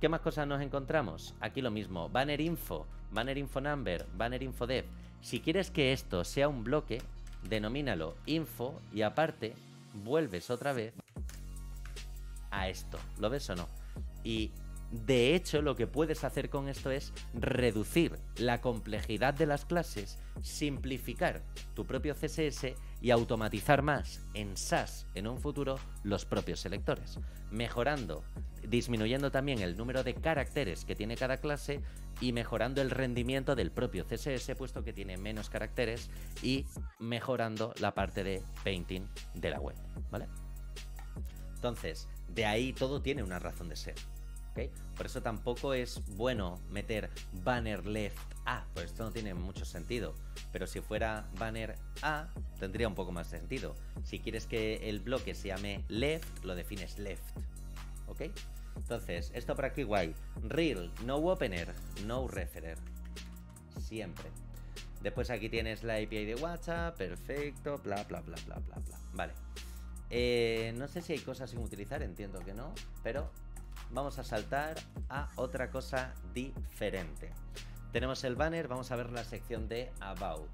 ¿Qué más cosas nos encontramos? Aquí lo mismo, banner info, banner info number, banner info dev. Si quieres que esto sea un bloque, denomínalo info y aparte vuelves otra vez a esto. ¿Lo ves o no? Y de hecho, lo que puedes hacer con esto es reducir la complejidad de las clases, simplificar tu propio CSS y automatizar más en SAS en un futuro los propios selectores, mejorando, disminuyendo también el número de caracteres que tiene cada clase y mejorando el rendimiento del propio CSS puesto que tiene menos caracteres y mejorando la parte de painting de la web, ¿vale? Entonces, de ahí todo tiene una razón de ser. Por eso tampoco es bueno meter banner left A, pues esto no tiene mucho sentido. Pero si fuera banner A, tendría un poco más sentido. Si quieres que el bloque se llame left, lo defines left. ¿Ok? Entonces, esto por aquí guay. Real, no opener, no referer. Siempre. Después aquí tienes la API de WhatsApp, perfecto, bla, bla, bla, bla, bla, bla. Vale. Eh, no sé si hay cosas sin utilizar, entiendo que no, pero vamos a saltar a otra cosa diferente. Tenemos el banner, vamos a ver la sección de About.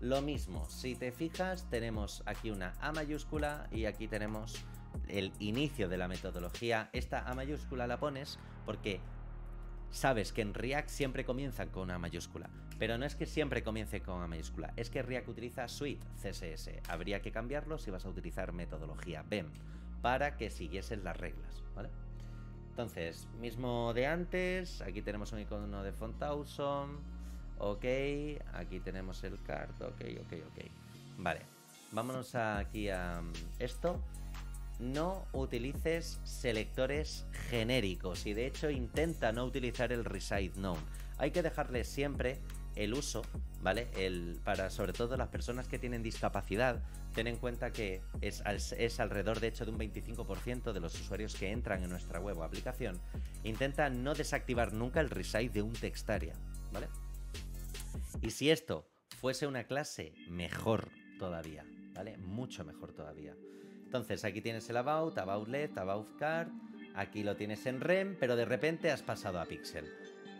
Lo mismo, si te fijas, tenemos aquí una A mayúscula y aquí tenemos el inicio de la metodología. Esta A mayúscula la pones porque sabes que en React siempre comienzan con una mayúscula, pero no es que siempre comience con A mayúscula, es que React utiliza Suite CSS. Habría que cambiarlo si vas a utilizar metodología BEM para que siguiesen las reglas, ¿vale? Entonces, mismo de antes, aquí tenemos un icono de font awesome, ok, aquí tenemos el card, ok, ok, ok. Vale, vámonos aquí a mm, esto. No utilices selectores genéricos y de hecho intenta no utilizar el reside known. Hay que dejarle siempre el uso, ¿vale? El, para sobre todo las personas que tienen discapacidad, ten en cuenta que es, es alrededor de hecho de un 25% de los usuarios que entran en nuestra web o aplicación, intenta no desactivar nunca el resize de un textaria, ¿vale? Y si esto fuese una clase, mejor todavía, ¿vale? Mucho mejor todavía. Entonces aquí tienes el about, about let, about card, aquí lo tienes en rem, pero de repente has pasado a pixel.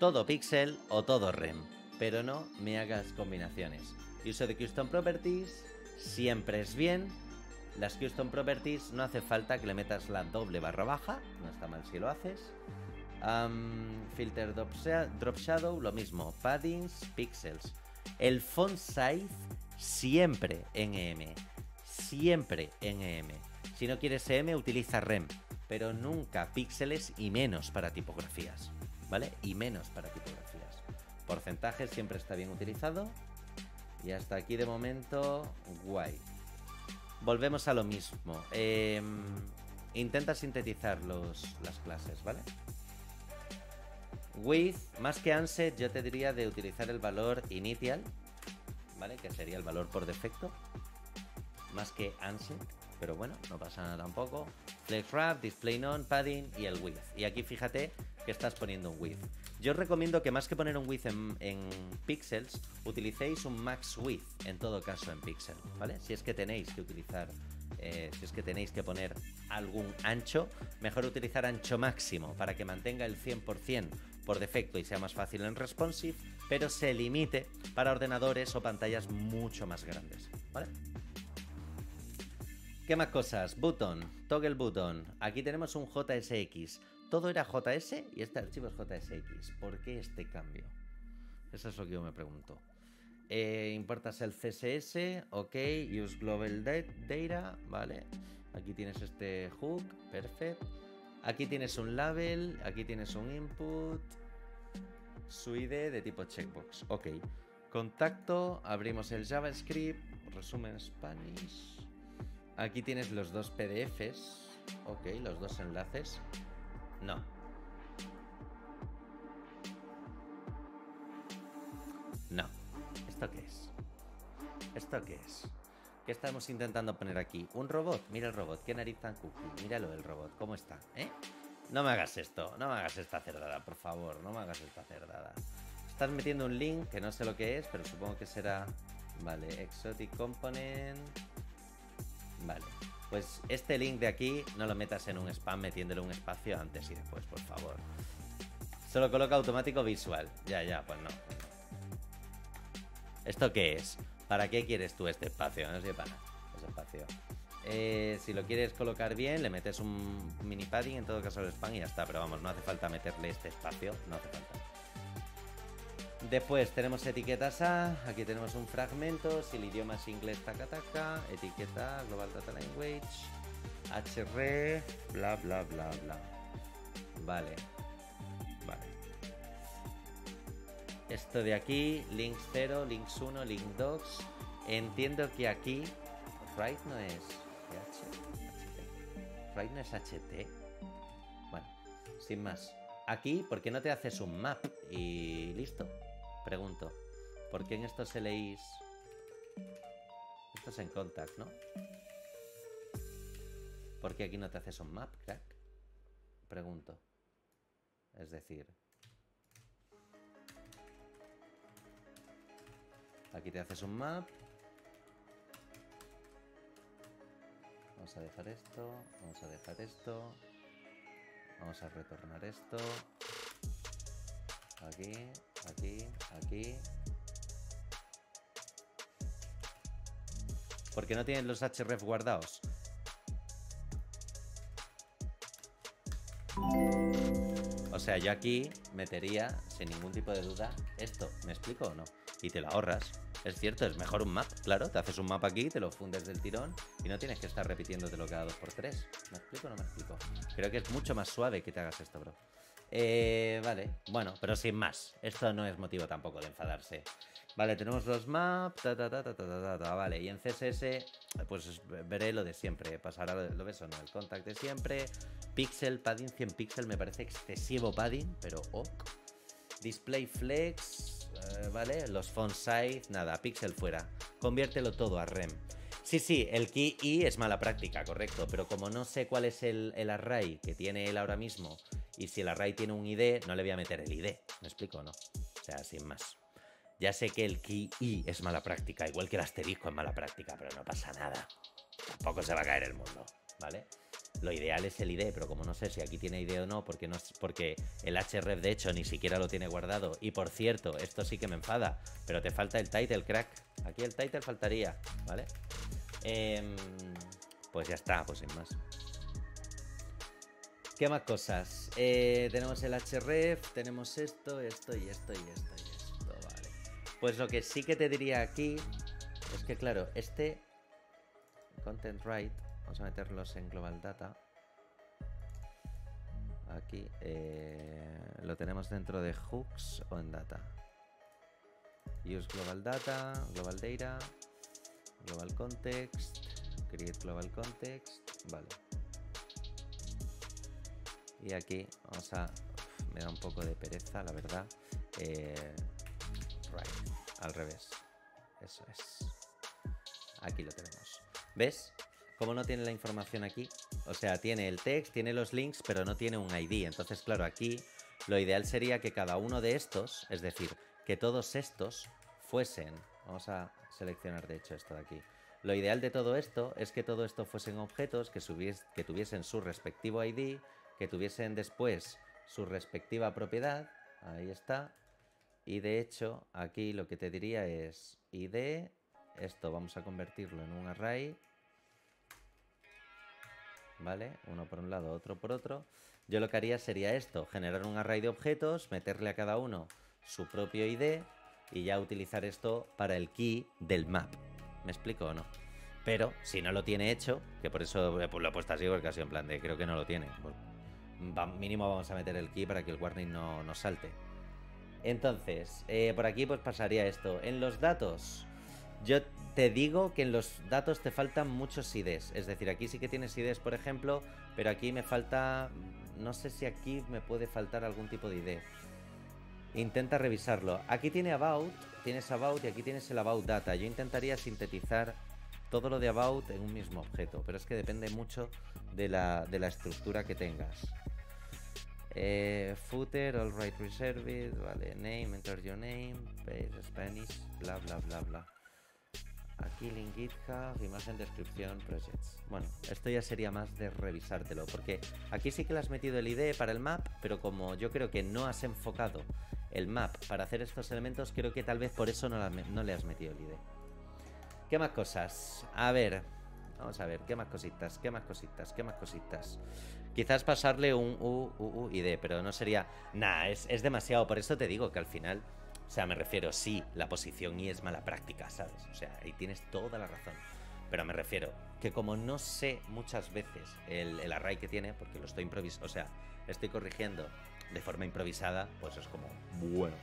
Todo pixel o todo rem, pero no me hagas combinaciones. Uso de custom properties siempre es bien. Las custom properties no hace falta que le metas la doble barra baja, no está mal si lo haces. filter drop shadow, lo mismo. Paddings, pixels. El font size siempre en EM. Siempre en EM. Si no quieres EM, utiliza REM. Pero nunca píxeles y menos para tipografías. ¿Vale? Y menos para tipografías. Porcentaje siempre está bien utilizado. Y hasta aquí de momento, guay. Volvemos a lo mismo. Em, intenta sintetizar los, las clases, ¿vale? With, más que unset, yo te diría de utilizar el valor initial, ¿vale? Que sería el valor por defecto, más que unset, pero bueno, no pasa nada tampoco. Flex wrap, display non, padding y el width. Y aquí fíjate que estás poniendo un width. Yo os recomiendo que más que poner un width en, en pixels, utilicéis un max width en todo caso en pixel, ¿vale? Si es que tenéis que utilizar eh, si es que tenéis que poner algún ancho, mejor utilizar ancho máximo para que mantenga el 100% por defecto y sea más fácil en responsive, pero se limite para ordenadores o pantallas mucho más grandes. ¿Vale? ¿Qué más cosas? Button, toggle button. Aquí tenemos un JSX. Todo era JS y este archivo es JSX. ¿Por qué este cambio? Eso es lo que yo me pregunto. Eh, importas el CSS, ok, use global data, vale. Aquí tienes este hook, perfecto. Aquí tienes un label, aquí tienes un input, su ID de tipo checkbox. Ok. Contacto, abrimos el JavaScript, resumen Spanish. Aquí tienes los dos PDFs. Ok, los dos enlaces. No. No. ¿Esto qué es? ¿Esto qué es? ¿Qué estamos intentando poner aquí? ¿Un robot? Mira el robot, qué nariz tan cookie. Míralo el robot, ¿cómo está? ¿Eh? No me hagas esto, no me hagas esta cerdada, por favor, no me hagas esta cerdada. Estás metiendo un link que no sé lo que es, pero supongo que será... Vale, Exotic Component... Vale, pues este link de aquí no lo metas en un spam metiéndole un espacio antes y después, por favor. Solo coloca automático visual. Ya, ya, pues no. ¿Esto qué es? ¿Para qué quieres tú este espacio? No sé para ese espacio. Eh, si lo quieres colocar bien, le metes un mini padding, en todo caso el spam y ya está. Pero vamos, no hace falta meterle este espacio, no hace falta. Después tenemos etiquetas A, aquí tenemos un fragmento, si el idioma es inglés, taca taca, etiqueta, global data language, hr, bla bla bla bla. Vale, vale. Esto de aquí, links 0, links 1, link docs. Entiendo que aquí, right no es HT. Right no es HT. Bueno, sin más. Aquí, ¿por qué no te haces un map? Y listo. Pregunto. ¿Por qué en esto se leís? Esto es en contact, ¿no? ¿Por qué aquí no te haces un map, crack? Pregunto. Es decir, Aquí te haces un map. Vamos a dejar esto, vamos a dejar esto. Vamos a retornar esto. Aquí, aquí, aquí. Porque no tienen los href guardados. O sea, yo aquí metería, sin ningún tipo de duda, esto. ¿Me explico o no? Y te lo ahorras. Es cierto, es mejor un map, claro. Te haces un mapa aquí, te lo fundes del tirón y no tienes que estar repitiéndotelo cada 2x3. ¿Me explico o no me explico? Creo que es mucho más suave que te hagas esto, bro. Eh, vale, bueno, pero sin más. Esto no es motivo tampoco de enfadarse. Vale, tenemos los maps, ta, ta, ta, ta, ta, ta, vale. Y en CSS, pues veré lo de siempre. Pasará, ¿lo ves o no? El contact de siempre. Pixel, padding, 100 pixel, me parece excesivo padding, pero ok. Display flex, eh, ¿vale? Los font size, nada, pixel fuera. Conviértelo todo a rem. Sí, sí, el key i es mala práctica, correcto, pero como no sé cuál es el, el array que tiene él ahora mismo y si el array tiene un id, no le voy a meter el id. ¿Me explico o no? O sea, sin más. Ya sé que el key i es mala práctica, igual que el asterisco es mala práctica, pero no pasa nada. Tampoco se va a caer el mundo, ¿vale? Lo ideal es el ID, pero como no sé si aquí tiene ID o no, porque, no, porque el href de hecho ni siquiera lo tiene guardado. Y por cierto, esto sí que me enfada, pero te falta el title, crack. Aquí el title faltaría, ¿vale? Em, pues ya está, pues sin más. ¿Qué más cosas? Eh, tenemos el href, tenemos esto, esto y esto y esto y esto, vale. Pues lo que sí que te diría aquí es que, claro, este content write Vamos a meterlos en Global Data. Aquí eh, lo tenemos dentro de hooks o en data. Use Global Data, Global Data, Global Context, Create Global Context. Vale. Y aquí vamos a... Me da un poco de pereza, la verdad. Eh, right, al revés. Eso es. Aquí lo tenemos. ¿Ves? como no tiene la información aquí, o sea, tiene el text, tiene los links, pero no tiene un ID. Entonces, claro, aquí lo ideal sería que cada uno de estos, es decir, que todos estos fuesen, vamos a seleccionar de hecho esto de aquí. Lo ideal de todo esto es que todo esto fuesen objetos que, que tuviesen su respectivo ID, que tuviesen después su respectiva propiedad, ahí está. Y de hecho, aquí lo que te diría es ID, esto vamos a convertirlo en un array ¿vale? Uno por un lado, otro por otro. Yo lo que haría sería esto, generar un array de objetos, meterle a cada uno su propio ID y ya utilizar esto para el key del map. ¿Me explico o no? Pero si no lo tiene hecho, que por eso pues lo he puesto así porque sido en plan de creo que no lo tiene. Mínimo vamos a meter el key para que el warning no, no salte. Entonces, eh, por aquí pues pasaría esto. En los datos, yo te digo que en los datos te faltan muchos IDs. Es decir, aquí sí que tienes IDs, por ejemplo, pero aquí me falta... No sé si aquí me puede faltar algún tipo de ID. Intenta revisarlo. Aquí tiene About, tienes About y aquí tienes el About Data. Yo intentaría sintetizar todo lo de About en un mismo objeto, pero es que depende mucho de la, de la estructura que tengas. Eh, footer, all right reserved, vale, name, enter your name, page Spanish, bla bla bla bla. Aquí link GitHub, imagen, descripción, projects. Bueno, esto ya sería más de revisártelo, porque aquí sí que le has metido el ID para el map, pero como yo creo que no has enfocado el map para hacer estos elementos, creo que tal vez por eso no, no le has metido el ID. ¿Qué más cosas? A ver, vamos a ver, ¿qué más cositas? ¿Qué más cositas? ¿Qué más cositas? Quizás pasarle un U, U, U, ID, pero no sería... Nah, es, es demasiado, por eso te digo que al final o sea, me refiero, sí, la posición y es mala práctica, ¿sabes? O sea, ahí tienes toda la razón. Pero me refiero que como no sé muchas veces el, array que tiene, porque lo estoy improvisando, o sea, estoy corrigiendo de forma improvisada, pues es como, bueno,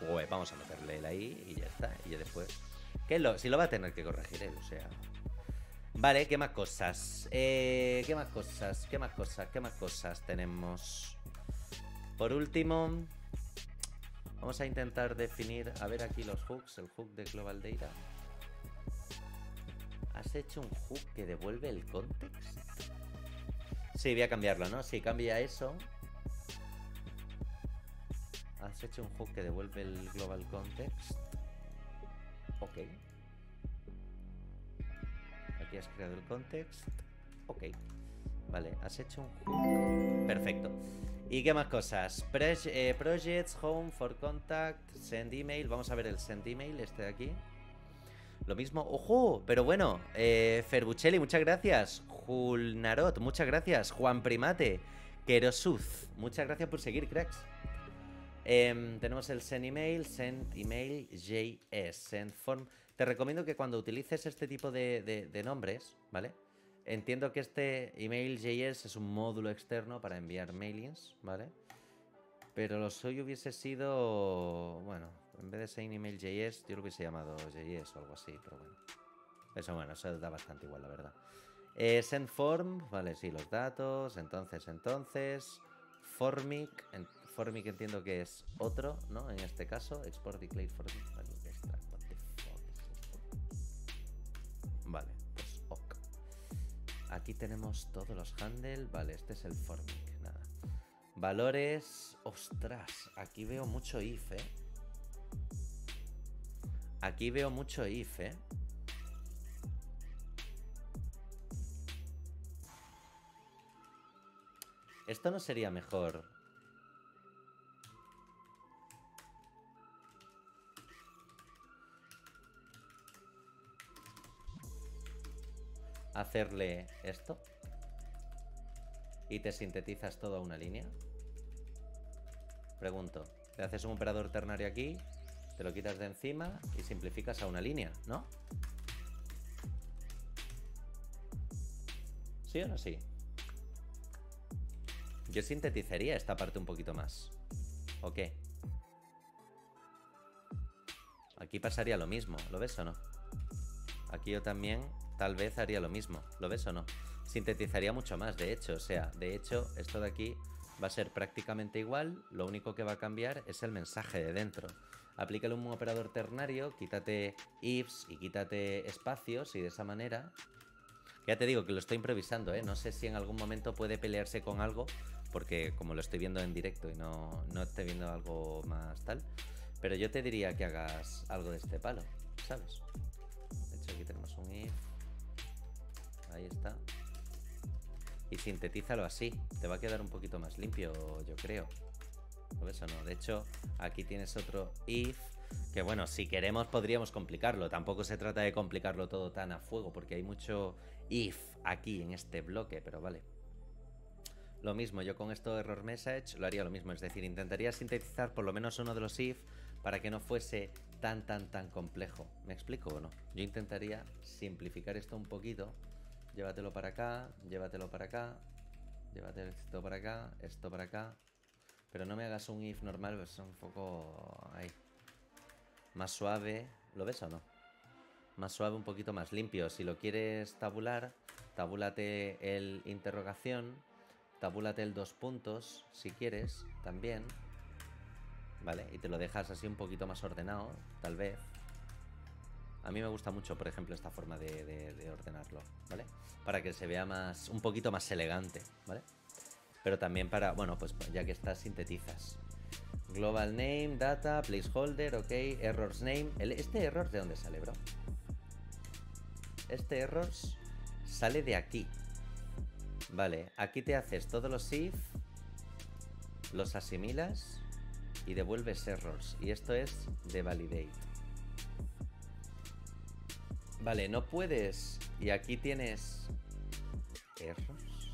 pues vamos a meterle él ahí y ya está. Y ya después, que lo, si lo va a tener que corregir él, o sea. Vale, ¿qué más cosas? Eh, ¿Qué más cosas? ¿Qué más cosas? ¿Qué más cosas tenemos? Por último, Vamos a intentar definir, a ver aquí los hooks, el hook de Global Data. ¿Has hecho un hook que devuelve el context? Sí, voy a cambiarlo, ¿no? Si cambia eso. Has hecho un hook que devuelve el global context. Ok. Aquí has creado el context. Ok. Vale, has hecho un. Perfecto. ¿Y qué más cosas? Eh, projects, home, for contact, send email. Vamos a ver el send email, este de aquí. Lo mismo. ¡Ojo! Pero bueno, eh, Ferbuchelli, muchas gracias. Julnarot, muchas gracias. Juan Primate, Kerosuz, muchas gracias por seguir, cracks. Em, tenemos el send email, send email JS, send form. Te recomiendo que cuando utilices este tipo de nombres, ¿vale? Entiendo que este email.js es un módulo externo para enviar mailings, ¿vale? Pero lo suyo hubiese sido, bueno, en vez de ser email.js, yo lo hubiese llamado JS o algo así, pero bueno. Eso, bueno, eso da bastante igual, la verdad. Eh, sendform, vale, sí, los datos, entonces, entonces. Formic, Formic entiendo que es otro, ¿no? En este caso, export declare Formic value Vale, pues ok. Aquí tenemos todos los handle. Vale, este es el Formic, nada. Valores. Ostras, aquí veo mucho if, ¿eh? Aquí veo mucho if, ¿eh? Esto no sería mejor. Hacerle esto. Y te sintetizas toda una línea. Pregunto. Te haces un operador ternario aquí, te lo quitas de encima y simplificas a una línea, ¿no? ¿Sí o no sí? Yo sintetizaría esta parte un poquito más. ¿O qué? Aquí pasaría lo mismo, ¿lo ves o no? Aquí yo también tal vez haría lo mismo, ¿lo ves o no? Sintetizaría mucho más, de hecho, o sea, de hecho, esto de aquí va a ser prácticamente igual, lo único que va a cambiar es el mensaje de dentro. Aplícale un operador ternario, quítate ifs y quítate espacios y de esa manera... Ya te digo que lo estoy improvisando, ¿eh? No sé si en algún momento puede pelearse con algo, porque como lo estoy viendo en directo y no, no viendo algo más tal. Pero yo te diría que hagas algo de este palo, ¿sabes? De hecho, aquí tenemos un if. Ahí está. Y sintetízalo así. Te va a quedar un poquito más limpio, yo creo. ¿Lo ves o no? De hecho, aquí tienes otro if. Que bueno, si queremos podríamos complicarlo. Tampoco se trata de complicarlo todo tan a fuego, porque hay mucho if aquí en este bloque, pero vale. Lo mismo, yo con esto error message lo haría lo mismo, es decir, intentaría sintetizar por lo menos uno de los if para que no fuese tan tan tan complejo. ¿Me explico o no? Yo intentaría simplificar esto un poquito. Llévatelo para acá, llévatelo para acá, llévatelo esto para acá, esto para acá. Pero no me hagas un if normal, pues un poco ahí. Más suave, ¿lo ves o no? Más suave, un poquito más limpio. Si lo quieres tabular, tabúlate el interrogación tabúlate el dos puntos si quieres también. ¿Vale? Y te lo dejas así un poquito más ordenado, tal vez. A mí me gusta mucho, por ejemplo, esta forma de, ordenarlo, ¿vale? Para que se vea más, un poquito más elegante, ¿vale? Pero también para, bueno, pues ya que estás, sintetizas. Global name, data, placeholder, ok, errors name. ¿Este error de dónde sale, bro? Este errors sale de aquí, Vale, aquí te haces todos los if, los asimilas y devuelves errors. Y esto es de validate. Vale, no puedes. Y aquí tienes errors.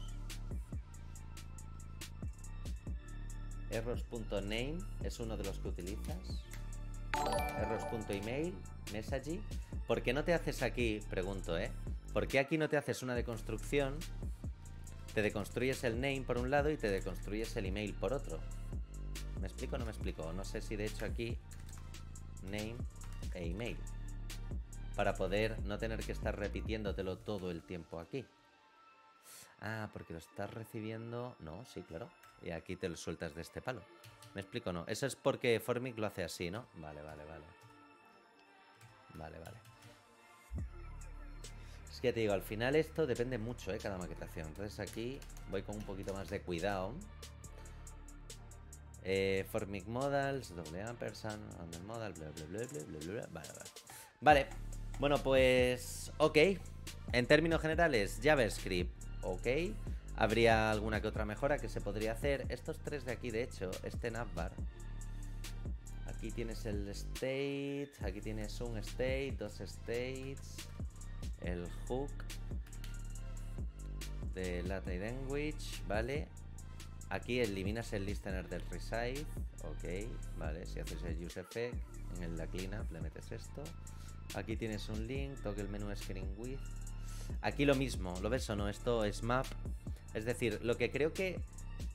Errors.name es uno de los que utilizas. Errors.email, message. ¿Por qué no te haces aquí? Pregunto, ¿eh? ¿Por qué aquí no te haces una deconstrucción te deconstruyes el name por un lado y te deconstruyes el email por otro. ¿Me explico o no me explico? No sé si de hecho aquí name e email. Para poder no tener que estar repitiéndotelo todo el tiempo aquí. Ah, porque lo estás recibiendo... No, sí, claro. Y aquí te lo sueltas de este palo. ¿Me explico no? Eso es porque Formic lo hace así, ¿no? Vale, vale, vale. Vale, vale que te digo, al final esto depende mucho, ¿eh? Cada maquetación. Entonces aquí voy con un poquito más de cuidado. Eh, formic modals, doble ampersand, modal, bla, bla, bla, bla, bla, bla. Vale, vale. Vale, bueno, pues... Ok. En términos generales, JavaScript, ok. Habría alguna que otra mejora que se podría hacer. Estos tres de aquí, de hecho, este navbar. Aquí tienes el state, aquí tienes un state, dos states el hook de Latin Language, ¿vale? Aquí eliminas el listener del resize, ok, vale, si haces el use en la cleanup le metes esto. Aquí tienes un link, toque el menú screen with. Aquí lo mismo, ¿lo ves o no? Esto es map. Es decir, lo que creo que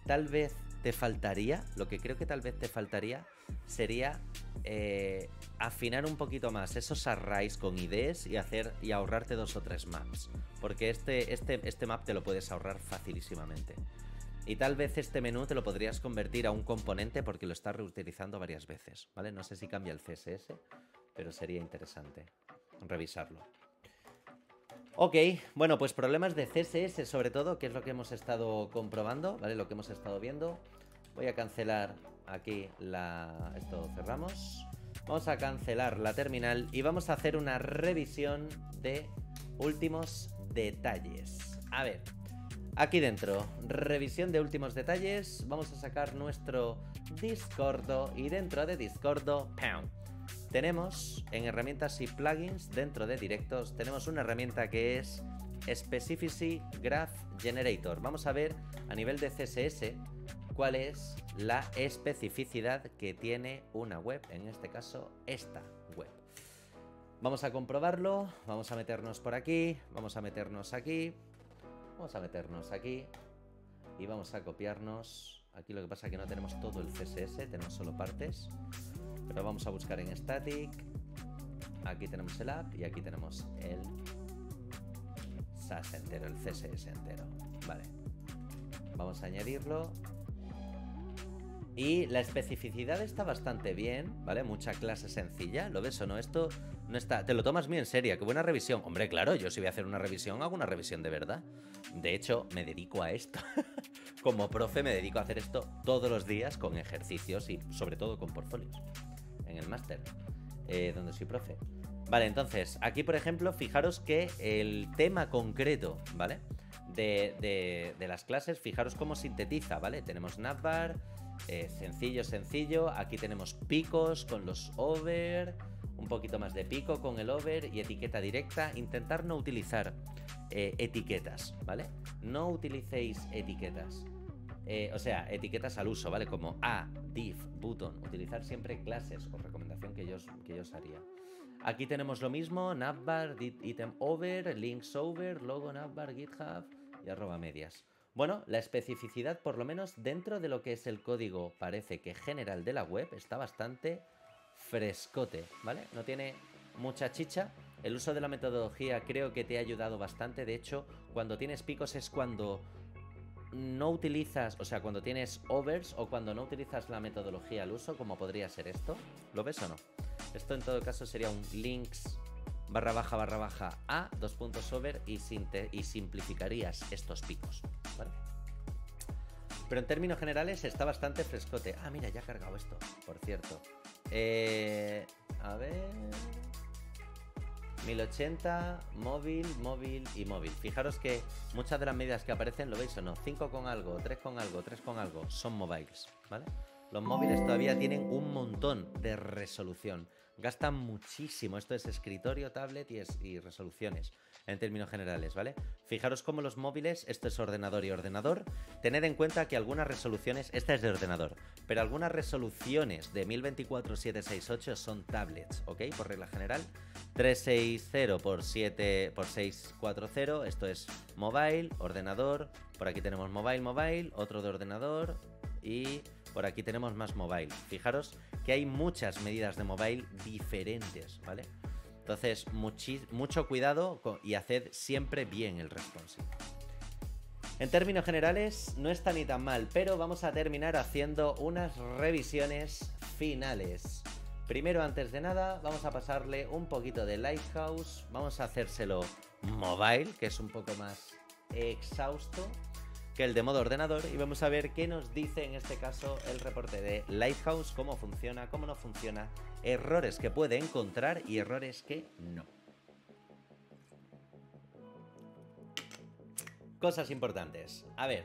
tal vez te faltaría, lo que creo que tal vez te faltaría sería eh, afinar un poquito más esos arrays con IDs y hacer y ahorrarte dos o tres maps. Porque este, este, este map te lo puedes ahorrar facilísimamente. Y tal vez este menú te lo podrías convertir a un componente porque lo estás reutilizando varias veces, ¿vale? No sé si cambia el CSS, pero sería interesante revisarlo. Ok, bueno, pues problemas de CSS sobre todo, que es lo que hemos estado comprobando, ¿vale? Lo que hemos estado viendo. Voy a cancelar aquí la... Esto cerramos. Vamos a cancelar la terminal y vamos a hacer una revisión de últimos detalles. A ver, aquí dentro, revisión de últimos detalles. Vamos a sacar nuestro Discordo y dentro de Discordo, ¡pam! Tenemos en herramientas y plugins dentro de directos, tenemos una herramienta que es Specificity Graph Generator. Vamos a ver a nivel de CSS cuál es la especificidad que tiene una web, en este caso esta web. Vamos a comprobarlo, vamos a meternos por aquí, vamos a meternos aquí, vamos a meternos aquí y vamos a copiarnos. Aquí lo que pasa es que no tenemos todo el CSS, tenemos solo partes, pero vamos a buscar en static. Aquí tenemos el app y aquí tenemos el SAS entero, el CSS entero. Vale. Vamos a añadirlo y la especificidad está bastante bien, ¿vale? Mucha clase sencilla, ¿lo ves o no? Esto no está... Te lo tomas muy en serio, qué buena revisión. Hombre, claro, yo si voy a hacer una revisión, hago una revisión de verdad. De hecho, me dedico a esto. Como profe me dedico a hacer esto todos los días con ejercicios y sobre todo con portfolios. En el máster, eh, donde soy profe. Vale, entonces, aquí por ejemplo, fijaros que el tema concreto, ¿vale? De, las clases, fijaros cómo sintetiza, ¿vale? Tenemos navbar eh, sencillo, sencillo. Aquí tenemos picos con los over, un poquito más de pico con el over y etiqueta directa. Intentar no utilizar eh, etiquetas, ¿vale? No utilicéis etiquetas. Eh, o sea, etiquetas al uso, ¿vale? Como a, div, button. Utilizar siempre clases o recomendación que yo, que yo os haría. Aquí tenemos lo mismo, navbar, item over, links over, logo navbar, github y arroba medias. Bueno, la especificidad, por lo menos dentro de lo que es el código, parece que general de la web, está bastante frescote, ¿vale? No tiene mucha chicha. El uso de la metodología creo que te ha ayudado bastante. De hecho, cuando tienes picos es cuando no utilizas, o sea, cuando tienes overs o cuando no utilizas la metodología al uso, como podría ser esto. ¿Lo ves o no? Esto en todo caso sería un links barra baja barra baja a dos puntos over y, y simplificarías estos picos. Pero en términos generales está bastante frescote. Ah, mira, ya ha cargado esto, por cierto. Eh, a ver... 1080, móvil, móvil y móvil. Fijaros que muchas de las medidas que aparecen, ¿lo veis o no? 5 con algo, 3 con algo, 3 con algo, son ¿vale? Los móviles todavía tienen un montón de resolución. Gastan muchísimo. Esto es escritorio, tablet y resoluciones en términos generales, ¿vale? Fijaros cómo los móviles, esto es ordenador y ordenador. Tened en cuenta que algunas resoluciones, esta es de ordenador, pero algunas resoluciones de 1024-768 son tablets, ¿ok? Por regla general. 360 por 7 por 640, esto es mobile, ordenador. Por aquí tenemos mobile, mobile, otro de ordenador y por aquí tenemos más mobile. Fijaros que hay muchas medidas de mobile diferentes, ¿vale? Entonces, mucho cuidado y haced siempre bien el responsive. En términos generales, no está ni tan mal, pero vamos a terminar haciendo unas revisiones finales. Primero, antes de nada, vamos a pasarle un poquito de Lighthouse. Vamos a hacérselo mobile, que es un poco más exhausto que el de modo ordenador y vamos a ver qué nos dice en este caso el reporte de Lighthouse, cómo funciona, cómo no funciona, errores que puede encontrar y errores que no. Cosas importantes. A ver.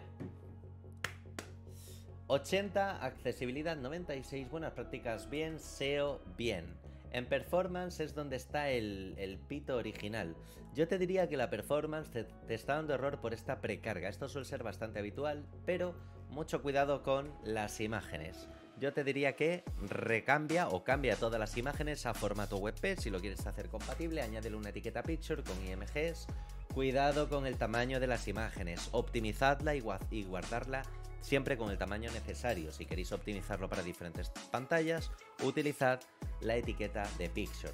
80, accesibilidad 96, buenas prácticas bien, SEO bien. En performance es donde está el, pito original. Yo te diría que la performance te, está dando error por esta precarga. Esto suele ser bastante habitual, pero mucho cuidado con las imágenes. Yo te diría que recambia o cambia todas las imágenes a formato WebP si lo quieres hacer compatible. Añádele una etiqueta picture con IMGs. Cuidado con el tamaño de las imágenes. Optimizadla y guardarla siempre con el tamaño necesario. Si queréis optimizarlo para diferentes pantallas, utilizad la etiqueta de Picture.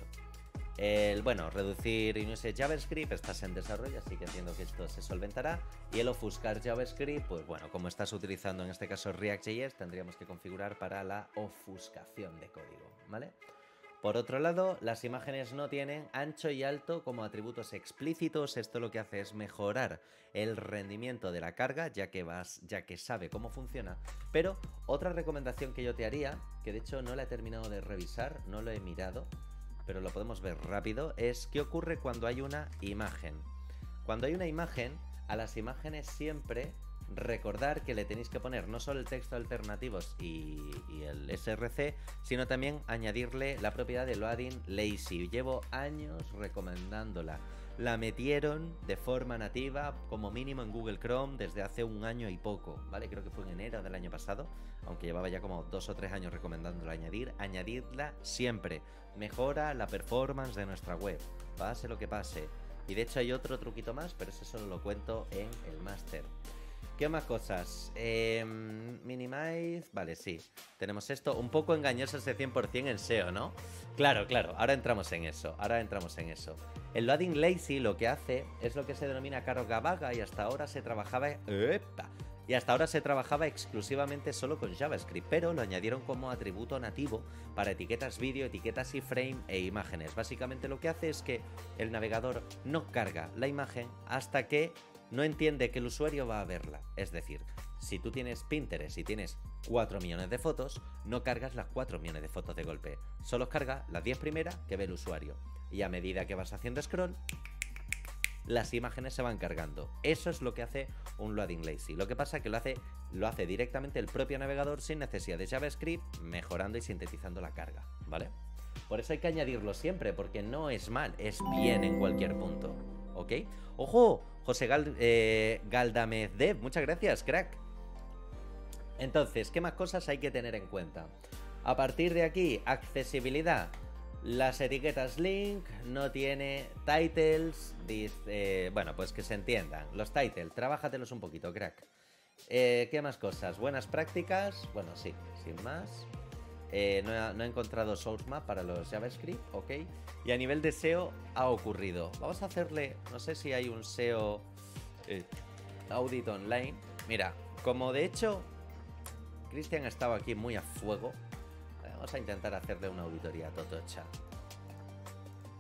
El, bueno, reducir use JavaScript, estás en desarrollo, así que entiendo que esto se solventará. Y el ofuscar JavaScript, pues bueno, como estás utilizando en este caso React.js, tendríamos que configurar para la ofuscación de código, ¿vale? Por otro lado, las imágenes no tienen ancho y alto como atributos explícitos. Esto lo que hace es mejorar el rendimiento de la carga, ya que vas, ya que sabe cómo funciona. Pero otra recomendación que yo te haría, que de hecho no la he terminado de revisar, no lo he mirado, pero lo podemos ver rápido, es qué ocurre cuando hay una imagen. Cuando hay una imagen, a las imágenes siempre recordar que le tenéis que poner no solo el texto alternativos y, el src, sino también añadirle la propiedad de loading lazy. Llevo años recomendándola. La metieron de forma nativa, como mínimo en Google Chrome, desde hace un año y poco, ¿vale? Creo que fue en enero del año pasado, aunque llevaba ya como dos o tres años recomendándola añadir. Añadirla siempre. Mejora la performance de nuestra web, pase lo que pase. Y de hecho hay otro truquito más, pero eso solo lo cuento en el máster. ¿Qué más cosas? Eh, minimize. Vale, sí. Tenemos esto. Un poco engañoso ese 100% en SEO, ¿no? Claro, claro. Ahora entramos en eso. Ahora entramos en eso. El loading lazy lo que hace es lo que se denomina carga vaga y hasta ahora se trabajaba. ¡Epa! Y hasta ahora se trabajaba exclusivamente solo con JavaScript, pero lo añadieron como atributo nativo para etiquetas vídeo, etiquetas iframe e imágenes. Básicamente lo que hace es que el navegador no carga la imagen hasta que no entiende que el usuario va a verla. Es decir, si tú tienes Pinterest y tienes 4 millones de fotos, no cargas las 4 millones de fotos de golpe. Solo carga las 10 primeras que ve el usuario. Y a medida que vas haciendo scroll, las imágenes se van cargando. Eso es lo que hace un loading lazy. Lo que pasa es que lo hace, lo hace directamente el propio navegador sin necesidad de JavaScript, mejorando y sintetizando la carga, ¿vale? Por eso hay que añadirlo siempre, porque no es mal, es bien en cualquier punto. ¿Ok? ¡Ojo! José eh, Dev, muchas gracias, crack. Entonces, ¿qué más cosas hay que tener en cuenta? A partir de aquí, accesibilidad. Las etiquetas link no tiene titles, bueno, pues que se entiendan. Los titles, trabájatelos un poquito, crack. Eh, ¿Qué más cosas? Buenas prácticas, bueno, sí, sin más. Eh, no, he, encontrado source map para los JavaScript, ok. Y a nivel de SEO ha ocurrido. Vamos a hacerle, no sé si hay un SEO eh, audit online. Mira, como de hecho Cristian ha estado aquí muy a fuego, vamos a intentar hacerle una auditoría totocha.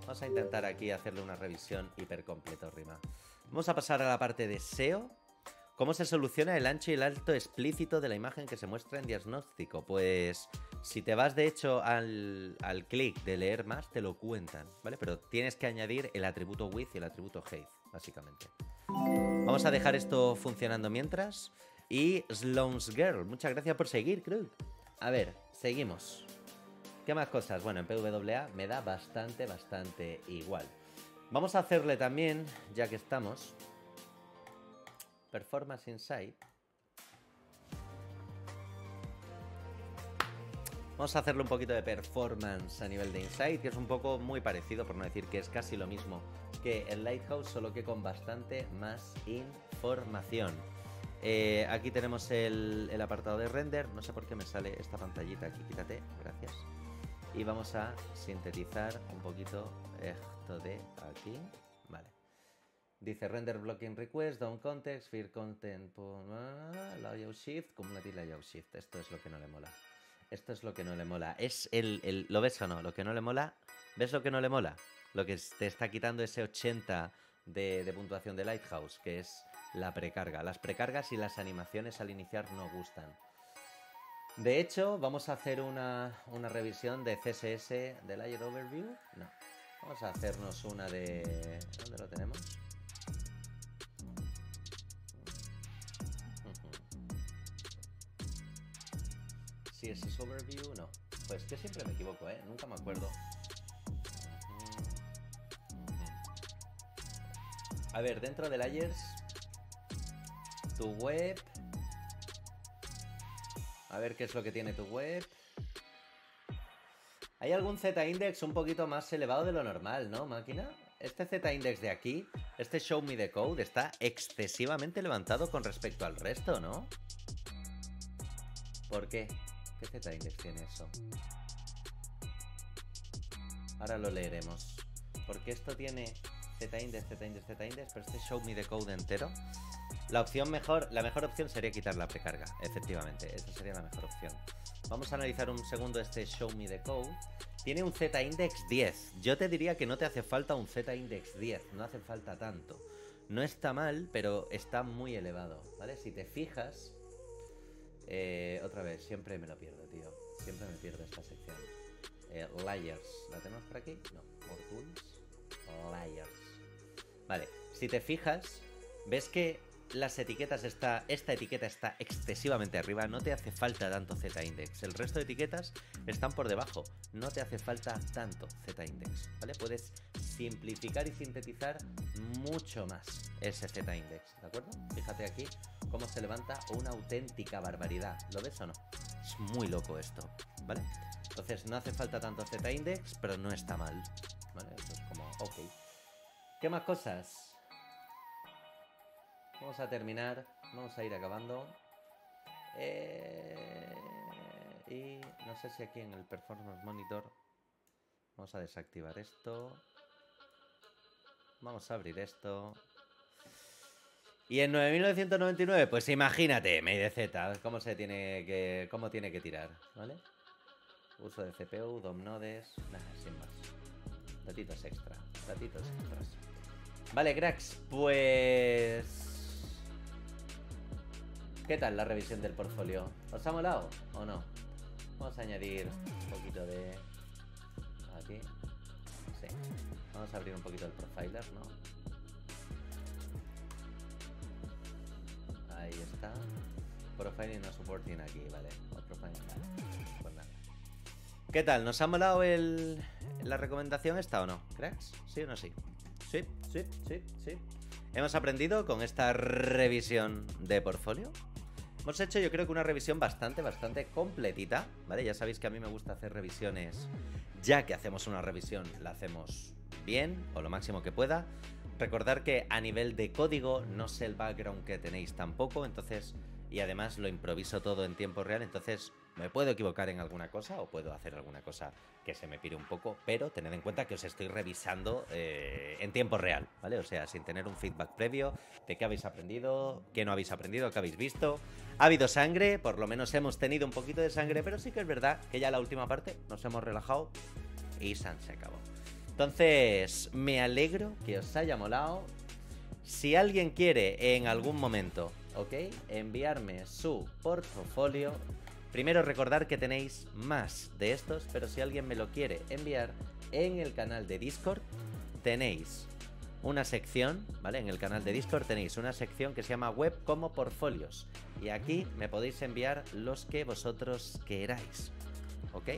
Vamos a intentar aquí hacerle una revisión hiper completo, Rima. Vamos a pasar a la parte de SEO. ¿Cómo se soluciona el ancho y el alto explícito de la imagen que se muestra en diagnóstico? Pues si te vas de hecho al, clic de leer más, te lo cuentan, ¿vale? Pero tienes que añadir el atributo width y el atributo height, básicamente. Vamos a dejar esto funcionando mientras. Y Sloan's Girl, muchas gracias por seguir, creo. A ver, seguimos. ¿Qué más cosas? Bueno, en PWA me da bastante, bastante igual. Vamos a hacerle también, ya que estamos, Performance Insight. Vamos a hacerle un poquito de performance a nivel de Insight, que es un poco muy parecido, por no decir que es casi lo mismo que el Lighthouse, solo que con bastante más información. Eh, aquí tenemos el, apartado de render, no sé por qué me sale esta pantallita aquí, quítate, gracias. Y vamos a sintetizar un poquito esto de aquí, vale. Dice render blocking request, down context, fear content, layout shift, cumulative layout shift. Esto es lo que no le mola. Esto es lo que no le mola. Es el, ¿Lo ves o no? Lo que no le mola. ¿Ves lo que no le mola? Lo que te está quitando ese 80 de, puntuación de Lighthouse, que es la precarga. Las precargas y las animaciones al iniciar no gustan. De hecho, vamos a hacer una, revisión de CSS de Layer Overview. No. Vamos a hacernos una de... ¿Dónde lo tenemos? Si es overview, no. Pues yo siempre me equivoco, ¿eh? Nunca me acuerdo. A ver, dentro de layers, tu web. A ver qué es lo que tiene tu web. Hay algún Z-index un poquito más elevado de lo normal, ¿no, máquina? Este Z-index de aquí, este show me the code, está excesivamente levantado con respecto al resto, ¿no? ¿Por qué? ¿Qué Z-index tiene eso? Ahora lo leeremos. porque esto tiene Z-index, Z-index, Z-index, pero este show me the code entero. La opción mejor, la mejor opción sería quitar la precarga, efectivamente, esa sería la mejor opción. Vamos a analizar un segundo este show me the code. Tiene un Z-index 10. Yo te diría que no te hace falta un Z-index 10, no hace falta tanto. No está mal, pero está muy elevado, ¿vale? Si te fijas... Eh, otra vez, siempre me lo pierdo, tío. Siempre me pierdo esta sección. Eh, layers. ¿La tenemos por aquí? No. More. Layers. Vale. Si te fijas, ves que las etiquetas está, esta etiqueta está excesivamente arriba, no te hace falta tanto z-index. El resto de etiquetas están por debajo, no te hace falta tanto z-index, ¿vale? Puedes simplificar y sintetizar mucho más ese z-index, ¿de acuerdo? Fíjate aquí cómo se levanta una auténtica barbaridad, ¿lo ves o no? Es muy loco esto, ¿vale? Entonces no hace falta tanto z-index, pero no está mal, ¿vale? Eso es como, ok. ¿Qué más cosas? Vamos a terminar. Vamos a ir acabando. Eh, y no sé si aquí en el Performance Monitor vamos a desactivar esto. Vamos a abrir esto. Y en 9999, pues imagínate, MDZ, cómo se tiene que cómo tiene que tirar, ¿vale? Uso de CPU, DOM nodes, nada, sin más. Datitos extra, datitos extras. Vale, cracks, pues ¿Qué tal la revisión del portfolio? ¿Os ha molado o no? Vamos a añadir un poquito de... Aquí. Sí. Vamos a abrir un poquito el profiler, ¿no? Ahí está. Profiling no supporting aquí, vale. Profiling, Pues nada. ¿Qué tal? ¿Nos ha molado el... la recomendación esta o no? ¿Cracks? ¿Sí o no sí? Sí, sí, sí, sí. Hemos aprendido con esta revisión de portfolio Hemos hecho yo creo que una revisión bastante, bastante completita, ¿vale? Ya sabéis que a mí me gusta hacer revisiones, ya que hacemos una revisión, la hacemos bien o lo máximo que pueda. Recordar que a nivel de código no sé el background que tenéis tampoco, entonces, y además lo improviso todo en tiempo real, entonces me puedo equivocar en alguna cosa o puedo hacer alguna cosa que se me pire un poco, pero tened en cuenta que os estoy revisando eh, en tiempo real, ¿vale? O sea, sin tener un feedback previo de qué habéis aprendido, qué no habéis aprendido, qué habéis visto. Ha habido sangre, por lo menos hemos tenido un poquito de sangre, pero sí que es verdad que ya la última parte nos hemos relajado y San se acabó. Entonces, me alegro que os haya molado. Si alguien quiere en algún momento, ¿ok? Enviarme su portfolio, Primero recordar que tenéis más de estos, pero si alguien me lo quiere enviar en el canal de Discord, tenéis una sección, ¿vale? En el canal de Discord tenéis una sección que se llama Web como Portfolios. Y aquí me podéis enviar los que vosotros queráis. ¿Ok?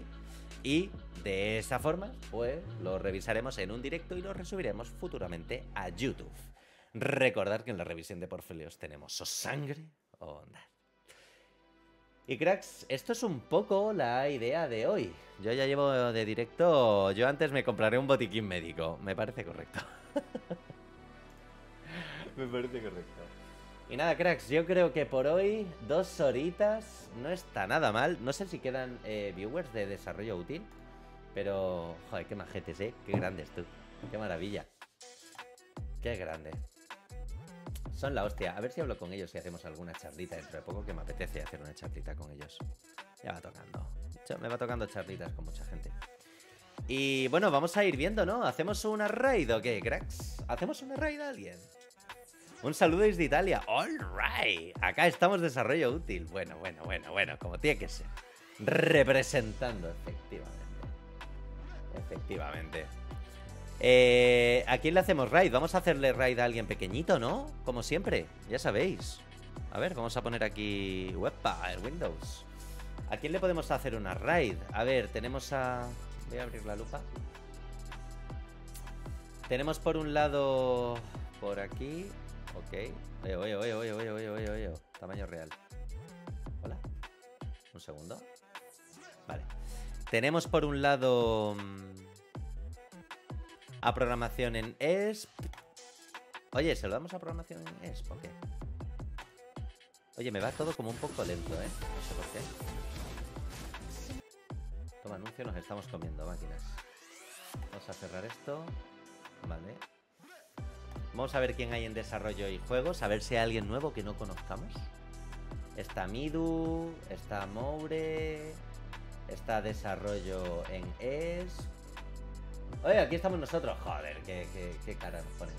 Y de esa forma, pues lo revisaremos en un directo y lo resubiremos futuramente a YouTube. Recordad que en la revisión de portfolios tenemos o sangre o onda. Y cracks, esto es un poco la idea de hoy. Yo ya llevo de directo, yo antes me compraré un botiquín médico, me parece correcto. me parece correcto. Y nada, cracks, yo creo que por hoy dos horitas no está nada mal. No sé si quedan eh, viewers de desarrollo útil, pero... Joder, qué majetes, ¿eh? Qué grandes tú. Qué maravilla. Qué grande. Son la hostia. A ver si hablo con ellos y hacemos alguna charlita dentro de poco, que me apetece hacer una charlita con ellos. Ya va tocando. Me va tocando charlitas con mucha gente. Y bueno, vamos a ir viendo, ¿no? ¿Hacemos una raid o qué, cracks? ¿Hacemos una raid a alguien? Un saludo desde Italia. All right. Acá estamos desarrollo útil. Bueno, bueno, bueno, bueno, como tiene que ser. Representando, efectivamente. Efectivamente. Eh, ¿A quién le hacemos raid? Vamos a hacerle raid a alguien pequeñito, ¿no? Como siempre, ya sabéis. A ver, vamos a poner aquí en Windows. ¿A quién le podemos hacer una raid? A ver, tenemos a... Voy a abrir la lupa. Tenemos por un lado... Por aquí... Ok. Oye, oye, oye, oye, oye, oye, oye, oye. Tamaño real. Hola. Un segundo. Vale. Tenemos por un lado... A programación en ESP. Oye, ¿se lo damos a programación en ESP o qué? Oye, me va todo como un poco lento, ¿eh? No sé por qué. Toma, anuncio, nos estamos comiendo, máquinas. Vamos a cerrar esto. ¿vale? Vamos a ver quién hay en desarrollo y juegos, a ver si hay alguien nuevo que no conozcamos. Está Midu, está Moure, está desarrollo en ES. Oye, aquí estamos nosotros. Joder, qué, qué, cara nos ponen.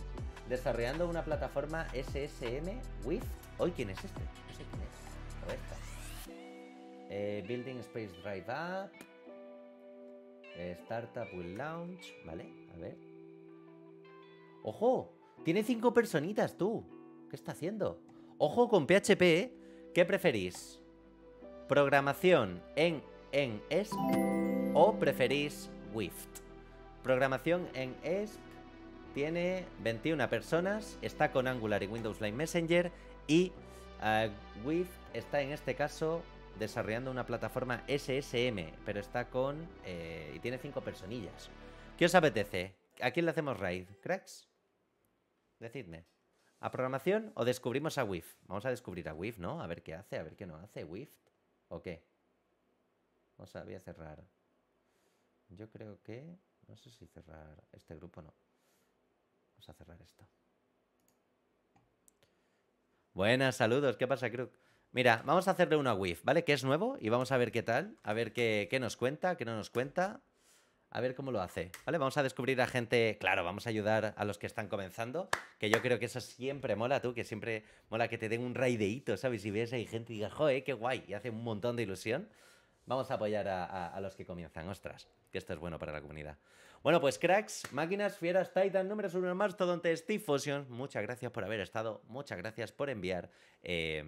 Desarrollando una plataforma SSM with. Hoy, ¿quién es este? No sé quién es. O esta. Eh, building Space Drive Up. Eh, startup will launch. Vale, a ver. ¡Ojo! Tiene cinco personitas, tú. ¿Qué está haciendo? Ojo con PHP, ¿eh? ¿Qué preferís? ¿Programación en, en ESP o preferís WIFT? Programación en ESP tiene 21 personas, está con Angular y Windows Line Messenger y uh, está en este caso desarrollando una plataforma SSM, pero está con... Eh, y tiene 5 personillas. ¿Qué os apetece? ¿A quién le hacemos raid? ¿Cracks? Decidme. ¿A programación o descubrimos a WIF? Vamos a descubrir a WIF, ¿no? A ver qué hace, a ver qué no hace. ¿WIF? ¿O qué? Vamos a, voy a cerrar. Yo creo que... No sé si cerrar este grupo no. Vamos a cerrar esto. Buenas, saludos. ¿Qué pasa, Kruk? Mira, vamos a hacerle una WIF, ¿vale? Que es nuevo y vamos a ver qué tal. A ver qué, qué nos cuenta, qué no nos cuenta. A ver cómo lo hace, ¿vale? Vamos a descubrir a gente, claro, vamos a ayudar a los que están comenzando, que yo creo que eso siempre mola, tú, que siempre mola que te den un raideíto, ¿sabes? Y ves ahí gente y diga, joder, qué guay, y hace un montón de ilusión. Vamos a apoyar a, los que comienzan, ostras, que esto es bueno para la comunidad. Bueno, pues cracks, máquinas, fieras, Titan, números uno más, todo Steve Fusion, muchas gracias por haber estado, muchas gracias por enviar. Eh,